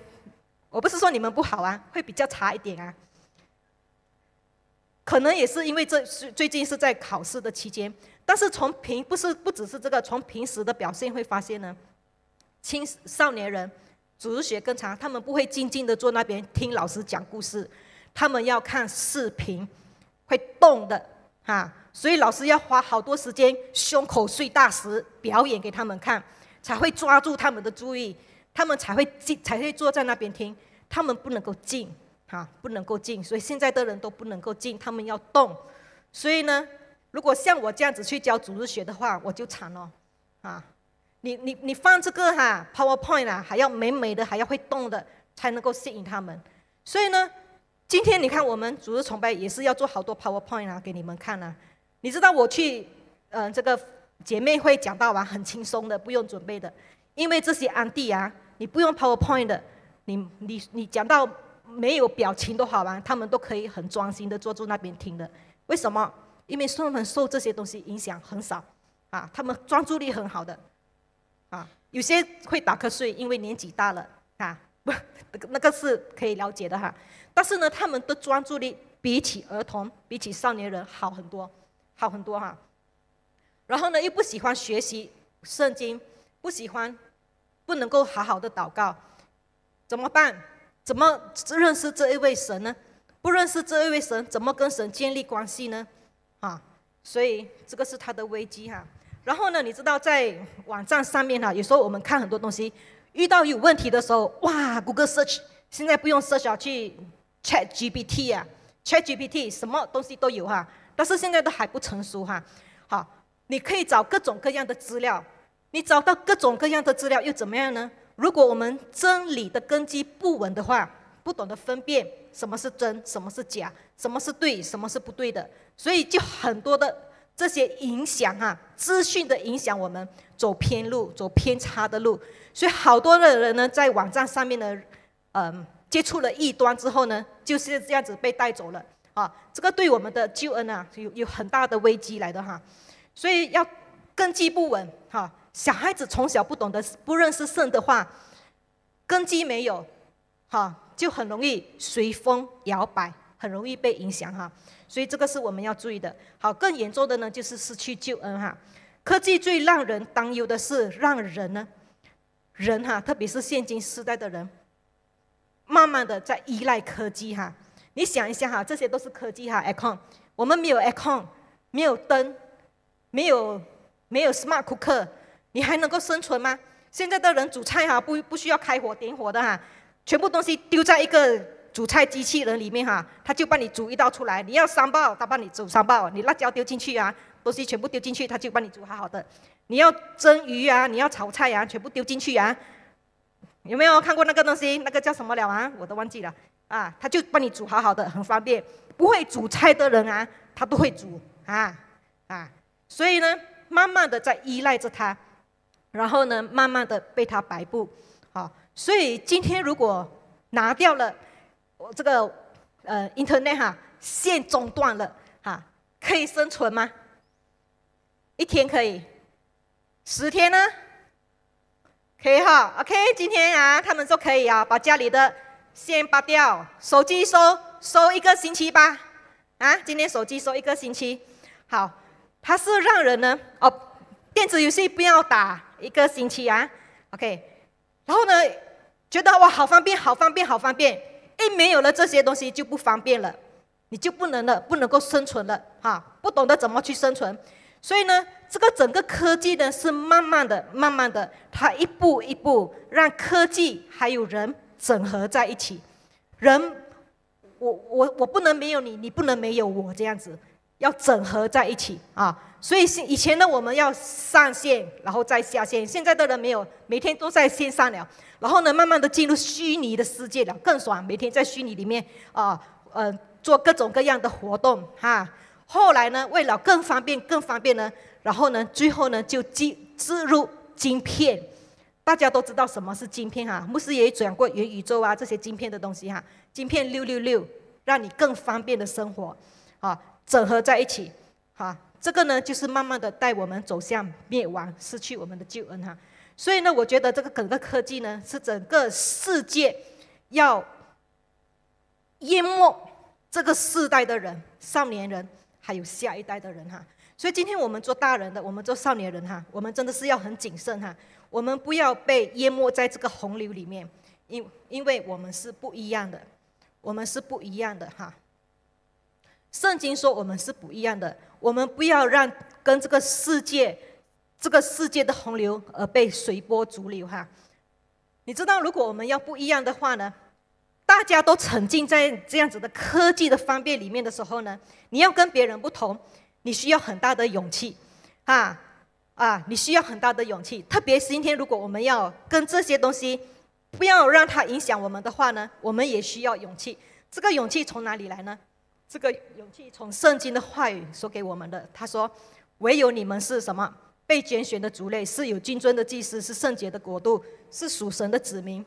我不是说你们不好啊，会比较差一点啊。可能也是因为这是最近是在考试的期间，但是从平不是不只是这个，从平时的表现会发现呢，青少年人主日学更长，他们不会静静的坐那边听老师讲故事，他们要看视频，会动的哈，所以老师要花好多时间胸口碎大石表演给他们看，才会抓住他们的注意，他们才会静才会坐在那边听，他们不能够静。啊，不能够静，所以现在的人都不能够静，他们要动。所以呢，如果像我这样子去教主日学的话，我就惨了。啊，你你你放这个哈 PowerPoint 啊，还要美美的，还要会动的，才能够吸引他们。所以呢，今天你看我们主日崇拜也是要做好多 PowerPoint 啊，给你们看啊。你知道我去嗯这个姐妹会讲到完很轻松的，不用准备的，因为这些安迪啊，你不用 PowerPoint 的，你你你讲到。没有表情都好玩，他们都可以很专心的坐住那边听的。为什么？因为他们受这些东西影响很少，啊，他们专注力很好的，啊，有些会打瞌睡，因为年纪大了，啊，不，那个是可以了解的哈。但是呢，他们的专注力比起儿童、比起少年人好很多，好很多哈。然后呢，又不喜欢学习圣经，不喜欢，不能够好好的祷告，怎么办？怎么认识这一位神呢？不认识这一位神，怎么跟神建立关系呢？啊，所以这个是他的危机哈。然后呢，你知道在网站上面哈，有时候我们看很多东西，遇到有问题的时候，哇，Google Search 现在不用 search 去 Chat GPT 啊，Chat GPT 什么东西都有哈，但是现在都还不成熟哈。好，你可以找各种各样的资料，你找到各种各样的资料又怎么样呢？如果我们真理的根基不稳的话，不懂得分辨什么是真，什么是假，什么是对，什么是不对的，所以就很多的这些影响哈，资讯的影响我们走偏路，走偏差的路，所以好多的人呢，在网站上面呢，嗯，接触了异端之后呢，就是这样子被带走了啊，这个对我们的救恩啊，有有很大的危机来的哈，所以要根基不稳哈。小孩子从小不懂得、不认识圣的话，根基没有，哈，就很容易随风摇摆，很容易被影响哈。所以这个是我们要注意的。好，更严重的呢，就是失去救恩哈。科技最让人担忧的是，让人呢，人哈，特别是现今时代的人，慢慢的在依赖科技哈。你想一下哈，这些都是科技哈，icon，我们没有 icon，没有灯，没有没有 smart cooker。你还能够生存吗？现在的人煮菜哈，不不需要开火点火的哈，全部东西丢在一个煮菜机器人里面哈，他就帮你煮一道出来。你要三爆，他帮你煮三爆；你辣椒丢进去啊，东西全部丢进去，他就帮你煮好好的。你要蒸鱼啊，你要炒菜啊，全部丢进去啊。有没有看过那个东西？那个叫什么了啊？我都忘记了啊。他就帮你煮好好的，很方便。不会煮菜的人啊，他都会煮啊啊。所以呢，慢慢的在依赖着他。然后呢，慢慢的被他摆布，好，所以今天如果拿掉了我这个呃 Internet 哈线中断了哈，可以生存吗？一天可以，十天呢？可以哈，OK，今天啊，他们说可以啊，把家里的线拔掉，手机收收一个星期吧，啊，今天手机收一个星期，好，它是让人呢哦，电子游戏不要打。一个星期啊，OK，然后呢，觉得哇，好方便，好方便，好方便。一没有了这些东西就不方便了，你就不能了，不能够生存了，哈，不懂得怎么去生存。所以呢，这个整个科技呢是慢慢的、慢慢的，它一步一步让科技还有人整合在一起。人，我我我不能没有你，你不能没有我，这样子要整合在一起啊。所以以前呢，我们要上线，然后再下线。现在的人没有，每天都在线上了。然后呢，慢慢的进入虚拟的世界了，更爽。每天在虚拟里面啊，呃，做各种各样的活动哈。后来呢，为了更方便、更方便呢，然后呢，最后呢，就进植入晶片。大家都知道什么是晶片哈？牧师也讲过元宇宙啊，这些晶片的东西哈。晶片六六六，让你更方便的生活，啊，整合在一起，哈，这个呢，就是慢慢的带我们走向灭亡，失去我们的救恩哈。所以呢，我觉得这个整个科技呢，是整个世界要淹没这个世代的人、少年人，还有下一代的人哈。所以今天我们做大人的，我们做少年人哈，我们真的是要很谨慎哈。我们不要被淹没在这个洪流里面，因因为我们是不一样的，我们是不一样的哈。圣经说我们是不一样的，我们不要让跟这个世界、这个世界的洪流而被随波逐流哈。你知道，如果我们要不一样的话呢，大家都沉浸在这样子的科技的方便里面的时候呢，你要跟别人不同，你需要很大的勇气，啊。啊，你需要很大的勇气，特别是今天，如果我们要跟这些东西，不要让它影响我们的话呢，我们也需要勇气。这个勇气从哪里来呢？这个勇气从圣经的话语说给我们的。他说：“唯有你们是什么？被拣选的族类，是有君尊的祭司，是圣洁的国度，是属神的子民。”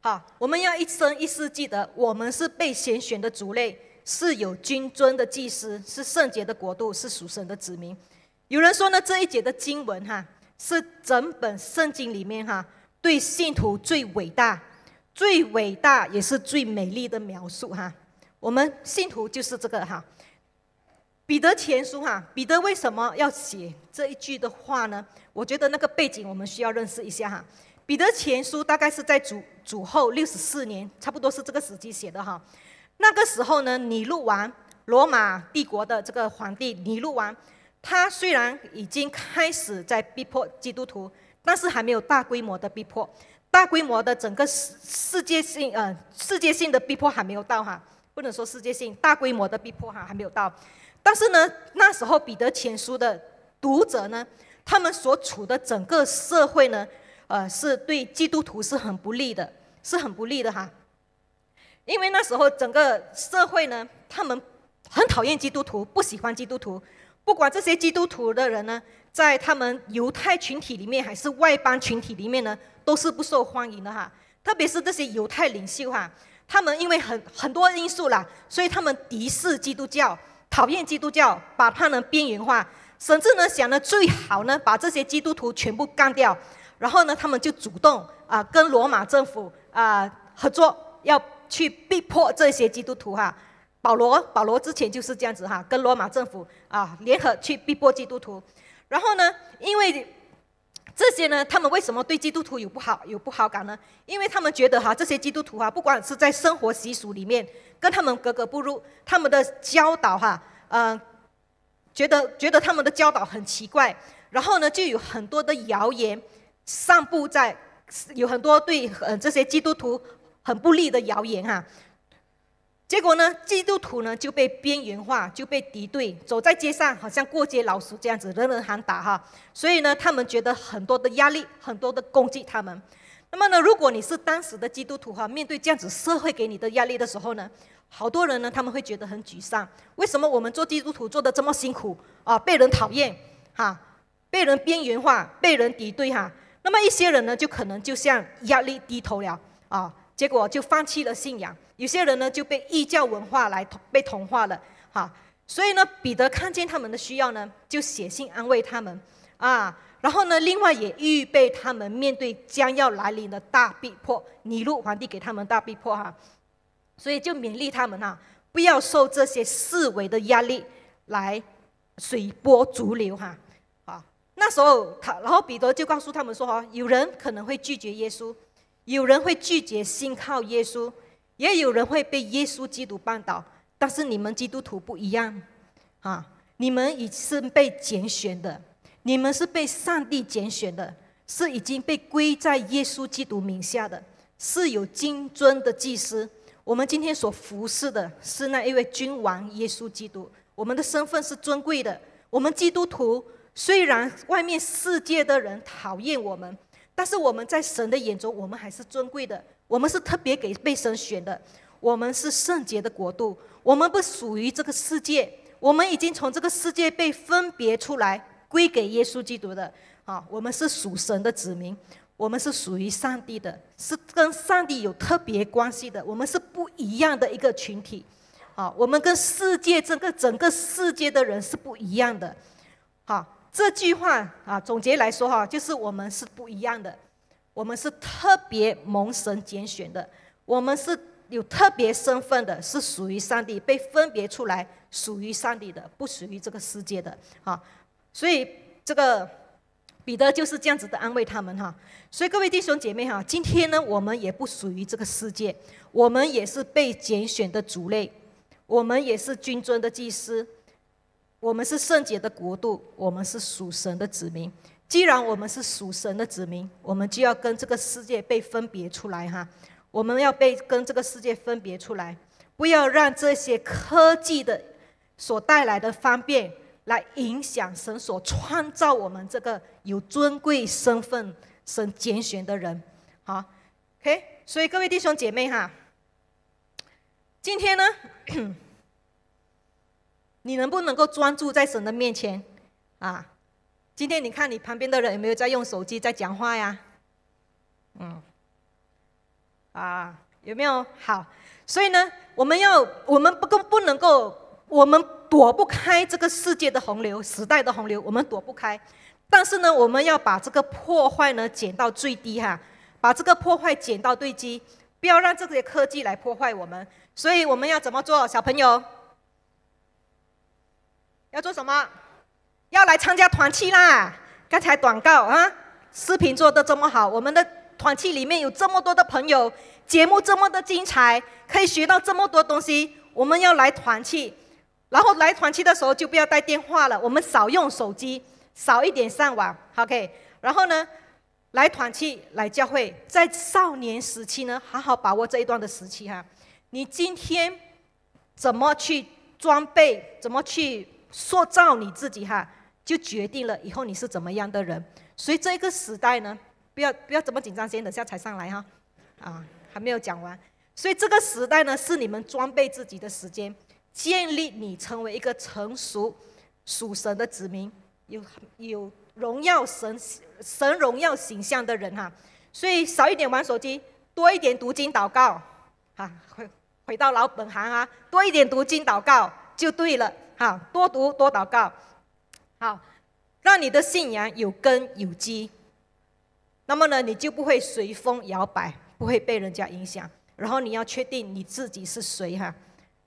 好，我们要一生一世记得，我们是被拣选的族类，是有君尊的祭司，是圣洁的国度，是属神的子民。有人说呢，这一节的经文哈，是整本圣经里面哈，对信徒最伟大、最伟大也是最美丽的描述哈。我们信徒就是这个哈。彼得前书哈，彼得为什么要写这一句的话呢？我觉得那个背景我们需要认识一下哈。彼得前书大概是在主主后六十四年，差不多是这个时期写的哈。那个时候呢，尼禄王罗马帝国的这个皇帝尼禄王。他虽然已经开始在逼迫基督徒，但是还没有大规模的逼迫，大规模的整个世世界性呃世界性的逼迫还没有到哈，不能说世界性，大规模的逼迫哈还没有到。但是呢，那时候彼得前书的读者呢，他们所处的整个社会呢，呃，是对基督徒是很不利的，是很不利的哈。因为那时候整个社会呢，他们很讨厌基督徒，不喜欢基督徒。不管这些基督徒的人呢，在他们犹太群体里面，还是外邦群体里面呢，都是不受欢迎的哈。特别是这些犹太领袖哈，他们因为很很多因素啦，所以他们敌视基督教，讨厌基督教，把他们边缘化，甚至呢想呢最好呢把这些基督徒全部干掉，然后呢他们就主动啊跟罗马政府啊合作，要去逼迫这些基督徒哈。保罗，保罗之前就是这样子哈，跟罗马政府啊联合去逼迫基督徒。然后呢，因为这些呢，他们为什么对基督徒有不好有不好感呢？因为他们觉得哈，这些基督徒哈，不管是在生活习俗里面跟他们格格不入，他们的教导哈，呃，觉得觉得他们的教导很奇怪。然后呢，就有很多的谣言散布在，有很多对呃这些基督徒很不利的谣言哈。结果呢，基督徒呢就被边缘化，就被敌对，走在街上好像过街老鼠这样子，人人喊打哈。所以呢，他们觉得很多的压力，很多的攻击他们。那么呢，如果你是当时的基督徒哈，面对这样子社会给你的压力的时候呢，好多人呢他们会觉得很沮丧。为什么我们做基督徒做的这么辛苦啊？被人讨厌哈，被人边缘化，被人敌对哈。那么一些人呢，就可能就向压力低头了啊。结果就放弃了信仰，有些人呢就被异教文化来被同化了，哈，所以呢，彼得看见他们的需要呢，就写信安慰他们，啊，然后呢，另外也预备他们面对将要来临的大逼迫，尼禄皇帝给他们大逼迫哈，所以就勉励他们哈，不要受这些四维的压力来随波逐流哈，啊，那时候他，然后彼得就告诉他们说哈，有人可能会拒绝耶稣。有人会拒绝信靠耶稣，也有人会被耶稣基督绊倒。但是你们基督徒不一样，啊，你们已是被拣选的，你们是被上帝拣选的，是已经被归在耶稣基督名下的，是有金尊的祭司。我们今天所服侍的是那一位君王耶稣基督，我们的身份是尊贵的。我们基督徒虽然外面世界的人讨厌我们。但是我们在神的眼中，我们还是尊贵的。我们是特别给被神选的。我们是圣洁的国度。我们不属于这个世界。我们已经从这个世界被分别出来，归给耶稣基督的。啊，我们是属神的子民，我们是属于上帝的，是跟上帝有特别关系的。我们是不一样的一个群体。啊，我们跟世界这个整个世界的人是不一样的。好，这句话啊，总结来说哈，就是我们是不一样的，我们是特别蒙神拣选的，我们是有特别身份的，是属于上帝，被分别出来，属于上帝的，不属于这个世界的。哈，所以这个彼得就是这样子的安慰他们哈。所以各位弟兄姐妹哈，今天呢，我们也不属于这个世界，我们也是被拣选的族类。我们也是君尊的祭司，我们是圣洁的国度，我们是属神的子民。既然我们是属神的子民，我们就要跟这个世界被分别出来哈。我们要被跟这个世界分别出来，不要让这些科技的所带来的方便来影响神所创造我们这个有尊贵身份、神拣选的人。好，OK。所以各位弟兄姐妹哈。今天呢，你能不能够专注在神的面前啊？今天你看你旁边的人有没有在用手机在讲话呀？嗯，啊，有没有？好，所以呢，我们要，我们不够不能够，我们躲不开这个世界的洪流、时代的洪流，我们躲不开。但是呢，我们要把这个破坏呢减到最低哈，把这个破坏减到最低，不要让这些科技来破坏我们。所以我们要怎么做，小朋友？要做什么？要来参加团契啦！刚才广告啊，视频做的这么好，我们的团契里面有这么多的朋友，节目这么的精彩，可以学到这么多东西。我们要来团契，然后来团契的时候就不要带电话了，我们少用手机，少一点上网，OK。然后呢，来团契来教会，在少年时期呢，好好把握这一段的时期哈。你今天怎么去装备，怎么去塑造你自己哈，就决定了以后你是怎么样的人。所以这个时代呢，不要不要这么紧张，先等下才上来哈，啊，还没有讲完。所以这个时代呢，是你们装备自己的时间，建立你成为一个成熟属神的子民，有有荣耀神神荣耀形象的人哈。所以少一点玩手机，多一点读经祷告，啊，回。回到老本行啊，多一点读经祷告就对了。好，多读多祷告，好，让你的信仰有根有基。那么呢，你就不会随风摇摆，不会被人家影响。然后你要确定你自己是谁哈，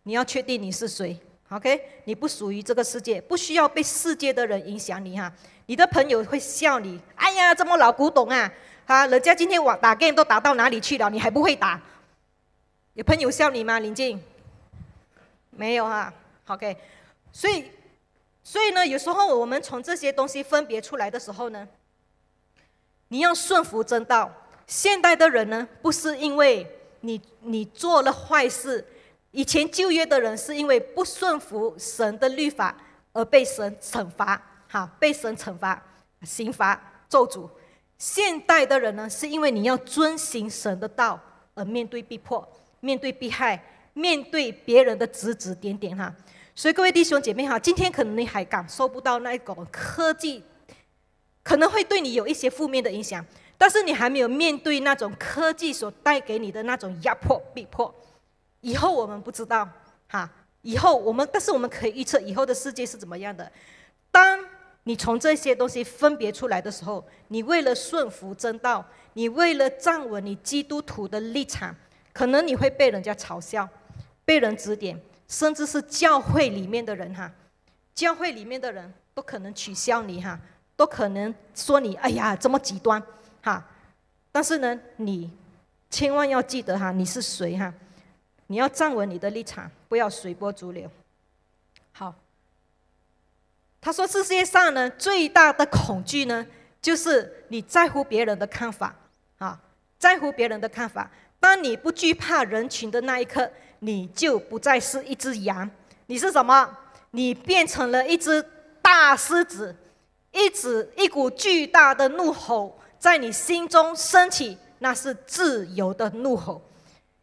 你要确定你是谁。OK，你不属于这个世界，不需要被世界的人影响你哈。你的朋友会笑你，哎呀，这么老古董啊！啊，人家今天网打 game 都打到哪里去了，你还不会打？有朋友笑你吗，林静？没有哈，OK。所以，所以呢，有时候我们从这些东西分别出来的时候呢，你要顺服真道。现代的人呢，不是因为你你做了坏事，以前旧约的人是因为不顺服神的律法而被神惩罚，哈，被神惩罚、刑罚、咒诅。现代的人呢，是因为你要遵行神的道而面对逼迫。面对迫害，面对别人的指指点点哈，所以各位弟兄姐妹哈，今天可能你还感受不到那种科技可能会对你有一些负面的影响，但是你还没有面对那种科技所带给你的那种压迫逼迫。以后我们不知道哈，以后我们但是我们可以预测以后的世界是怎么样的。当你从这些东西分别出来的时候，你为了顺服真道，你为了站稳你基督徒的立场。可能你会被人家嘲笑，被人指点，甚至是教会里面的人哈，教会里面的人都可能取笑你哈，都可能说你哎呀这么极端哈。但是呢，你千万要记得哈，你是谁哈？你要站稳你的立场，不要随波逐流。好，他说世界上呢最大的恐惧呢，就是你在乎别人的看法啊，在乎别人的看法。当你不惧怕人群的那一刻，你就不再是一只羊，你是什么？你变成了一只大狮子，一只一股巨大的怒吼在你心中升起，那是自由的怒吼。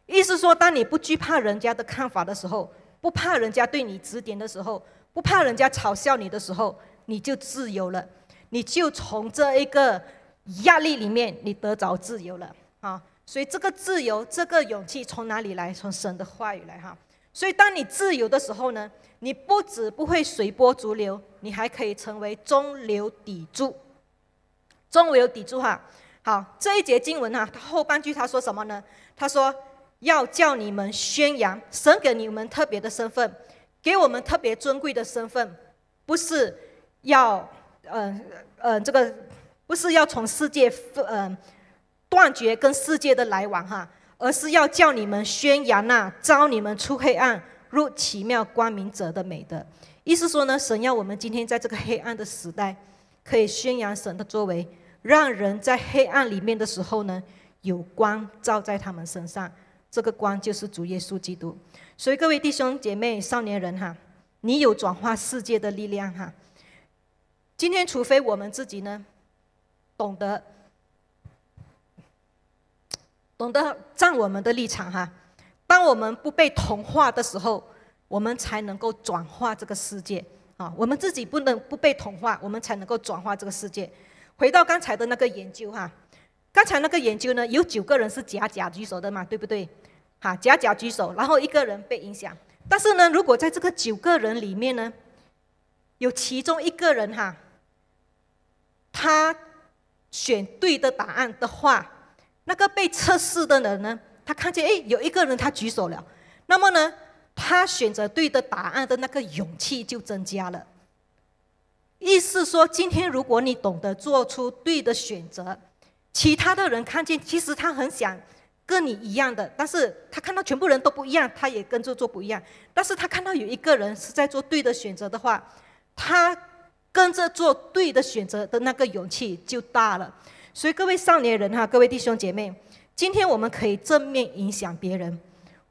意思说，当你不惧怕人家的看法的时候，不怕人家对你指点的时候，不怕人家嘲笑你的时候，你就自由了，你就从这一个压力里面，你得着自由了啊！所以这个自由，这个勇气从哪里来？从神的话语来哈。所以当你自由的时候呢，你不止不会随波逐流，你还可以成为中流砥柱。中流砥柱哈。好，这一节经文哈，它后半句他说什么呢？他说要叫你们宣扬神给你们特别的身份，给我们特别尊贵的身份，不是要呃呃这个不是要从世界呃断绝跟世界的来往哈，而是要叫你们宣扬那招你们出黑暗入奇妙光明者的美德。意思说呢，神要我们今天在这个黑暗的时代，可以宣扬神的作为。让人在黑暗里面的时候呢，有光照在他们身上，这个光就是主耶稣基督。所以各位弟兄姐妹、少年人哈，你有转化世界的力量哈。今天，除非我们自己呢，懂得懂得站我们的立场哈，当我们不被同化的时候，我们才能够转化这个世界啊。我们自己不能不被同化，我们才能够转化这个世界。回到刚才的那个研究哈，刚才那个研究呢，有九个人是假假举手的嘛，对不对？哈，假假举手，然后一个人被影响。但是呢，如果在这个九个人里面呢，有其中一个人哈，他选对的答案的话，那个被测试的人呢，他看见哎，有一个人他举手了，那么呢，他选择对的答案的那个勇气就增加了。意思说，今天如果你懂得做出对的选择，其他的人看见，其实他很想跟你一样的，但是他看到全部人都不一样，他也跟着做不一样。但是他看到有一个人是在做对的选择的话，他跟着做对的选择的那个勇气就大了。所以各位少年人哈，各位弟兄姐妹，今天我们可以正面影响别人，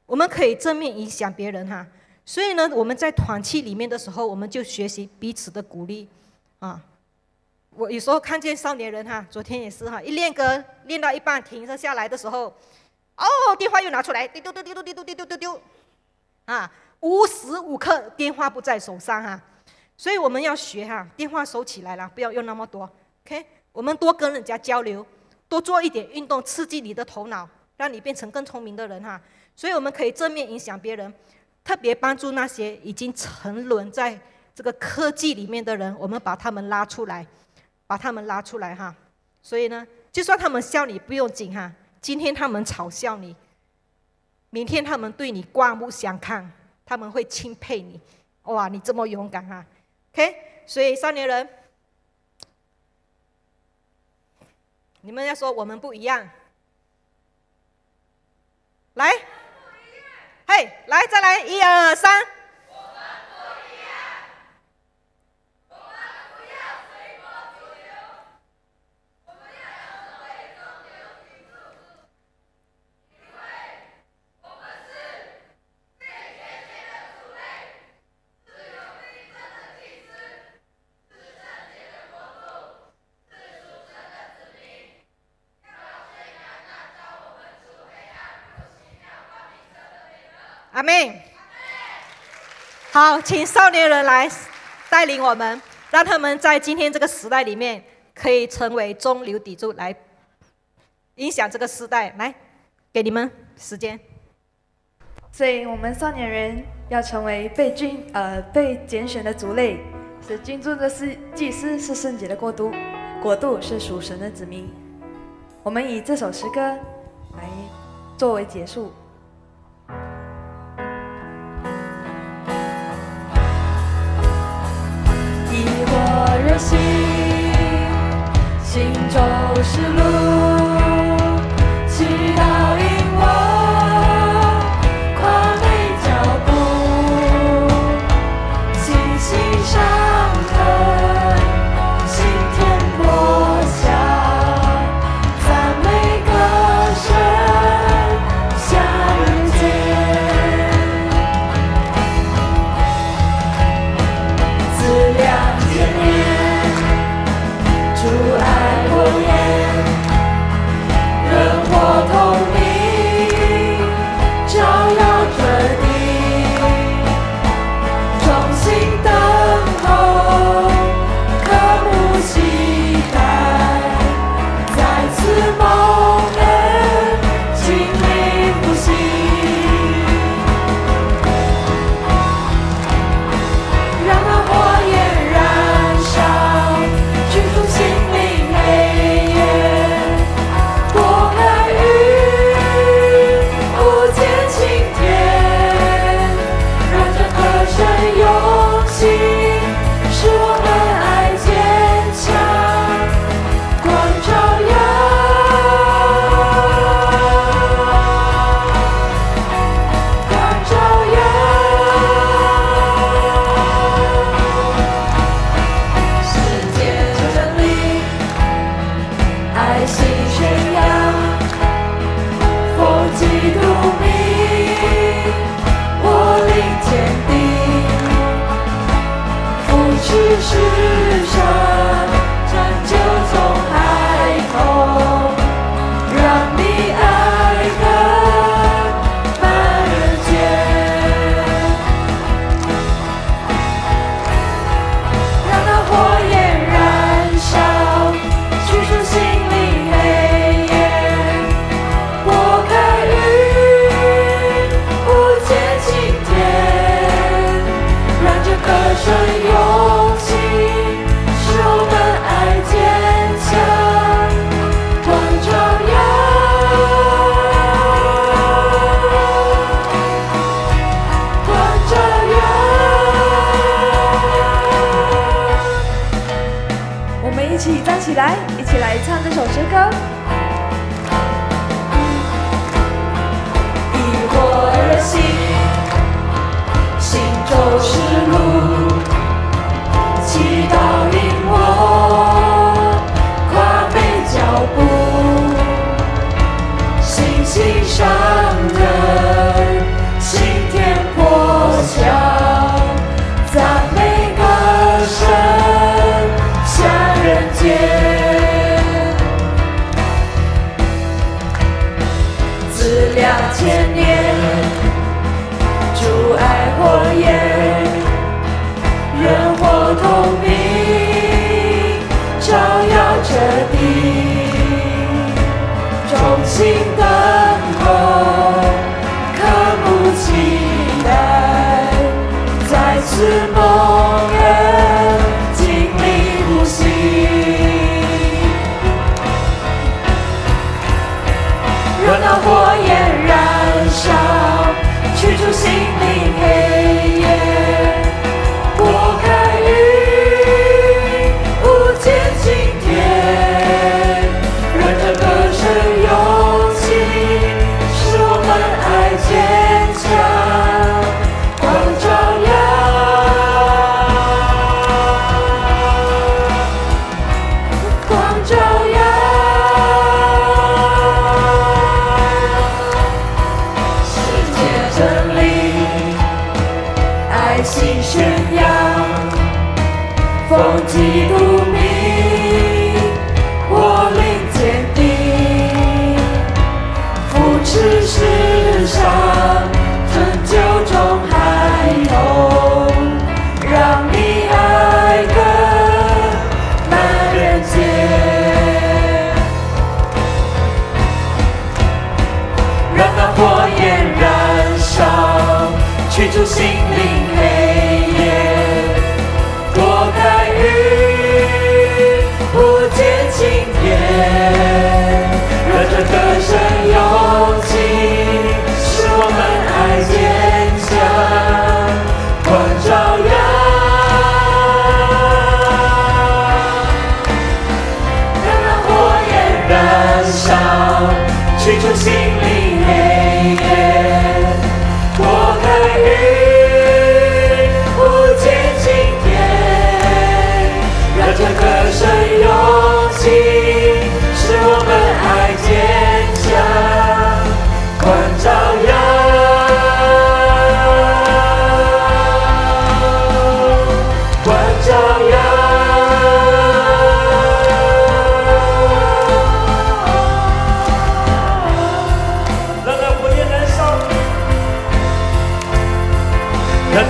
我们可以正面影响别人哈。所以呢，我们在团契里面的时候，我们就学习彼此的鼓励。啊，我有时候看见少年人哈，昨天也是哈，一练歌练到一半停了下来的时候，哦，电话又拿出来，丢丢丢丢丢丢丢丢丢丢，啊，无时无刻电话不在手上哈，所以我们要学哈，电话收起来了，不要用那么多，OK，我们多跟人家交流，多做一点运动，刺激你的头脑，让你变成更聪明的人哈，所以我们可以正面影响别人，特别帮助那些已经沉沦在。这个科技里面的人，我们把他们拉出来，把他们拉出来哈。所以呢，就算他们笑你不用紧哈，今天他们嘲笑你，明天他们对你刮目相看，他们会钦佩你。哇，你这么勇敢哈，OK？所以少年人，你们要说我们不一样，来，嘿，来再来，一二三。阿妹，好，请少年人来带领我们，让他们在今天这个时代里面可以成为中流砥柱，来影响这个时代。来，给你们时间。
所以我们少年人要成为被君呃被拣选的族类，是君尊的是祭司，是圣洁的国度，国度是属神的子民。我们以这首诗歌来作为结束。心，心就是路，you. 火焰
燃烧，驱除心灵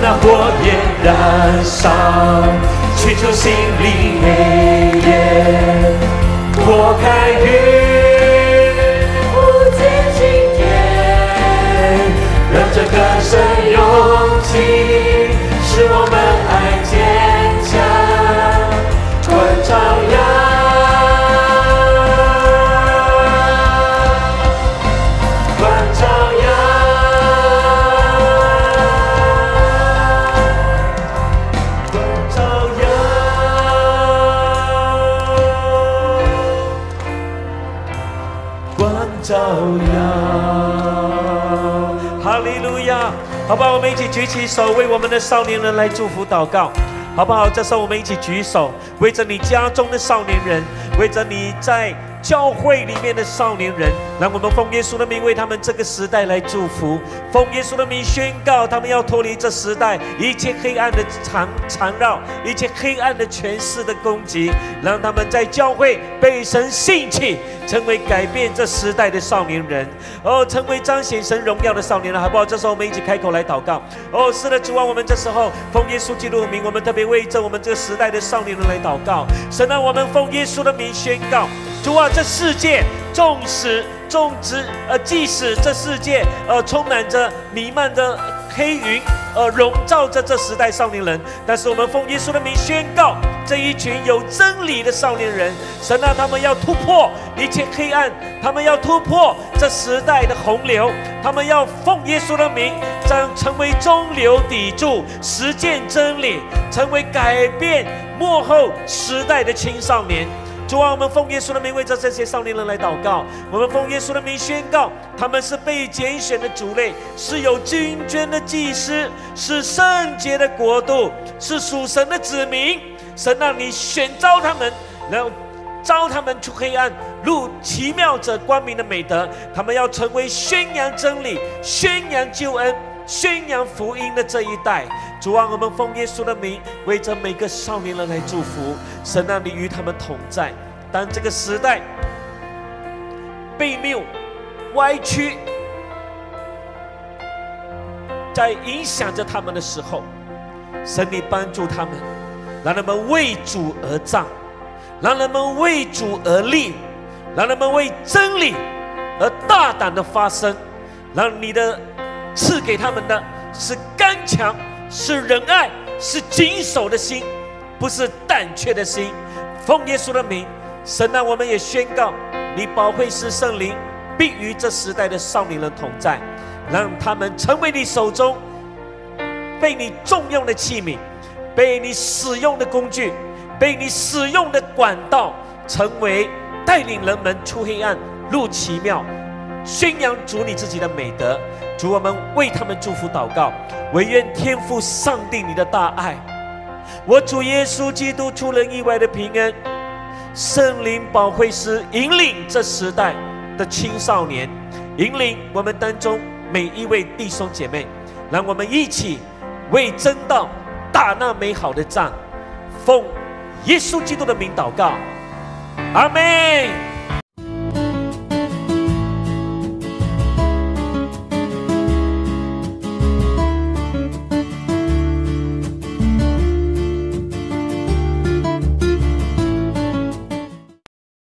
那火焰燃烧，驱除心里黑夜，破开云，
好不好？我们一起举起手，为我们的少年人来祝福祷告，好不好？这时候我们一起举手，为着你家中的少年人，为着你在教会里面的少年人，让我们奉耶稣的名为他们这个时代来祝福，奉耶稣的名宣告，他们要脱离这时代一切黑暗的缠缠绕，一切黑暗的权势的攻击，让他们在教会被神兴起，成为改变这时代的少年人，哦，成为彰显神荣耀的少年人，好不好？这时候我们一起开口来祷告。哦，是的，主啊，我们这时候奉耶稣基督的名，我们特别为着我们这个时代的少年人来祷告。神啊，我们奉耶稣的名宣告，主啊，这世界纵使纵使呃，即使这世界呃充满着弥漫的黑云，呃笼罩着这时代少年人，但是我们奉耶稣的名宣告，这一群有真理的少年人，神啊，他们要突破一切黑暗，他们要突破这时代的洪流，他们要奉耶稣的名，将成为中流砥柱，实践真理，成为改变幕后时代的青少年。主啊，我们奉耶稣的名为着这些少年人来祷告，我们奉耶稣的名宣告，他们是被拣选的族类，是有君尊的祭司，是圣洁的国度，是属神的子民。神让你选召他们，然后召他们出黑暗，入奇妙者光明的美德。他们要成为宣扬真理、宣扬救恩、宣扬福音的这一代。主啊，我们奉耶稣的名，为着每个少年人来祝福。神让你与他们同在。当这个时代被谬、歪曲，在影响着他们的时候，神你帮助他们，让他们为主而战，让他们为主而立，让他们为真理而大胆的发声，让你的赐给他们的是刚强。是仁爱，是谨守的心，不是胆怯的心。奉耶稣的名，神啊，我们也宣告，你宝贵是圣灵，必与这时代的少年人同在，让他们成为你手中被你重用的器皿，被你使用的工具，被你使用的管道，成为带领人们出黑暗入奇妙，宣扬主你自己的美德。主，我们为他们祝福祷告，唯愿天父上帝你的大爱，我主耶稣基督出人意外的平安，圣灵保惠师引领这时代的青少年，引领我们当中每一位弟兄姐妹，让我们一起为真道打那美好的仗，奉耶稣基督的名祷告，阿门。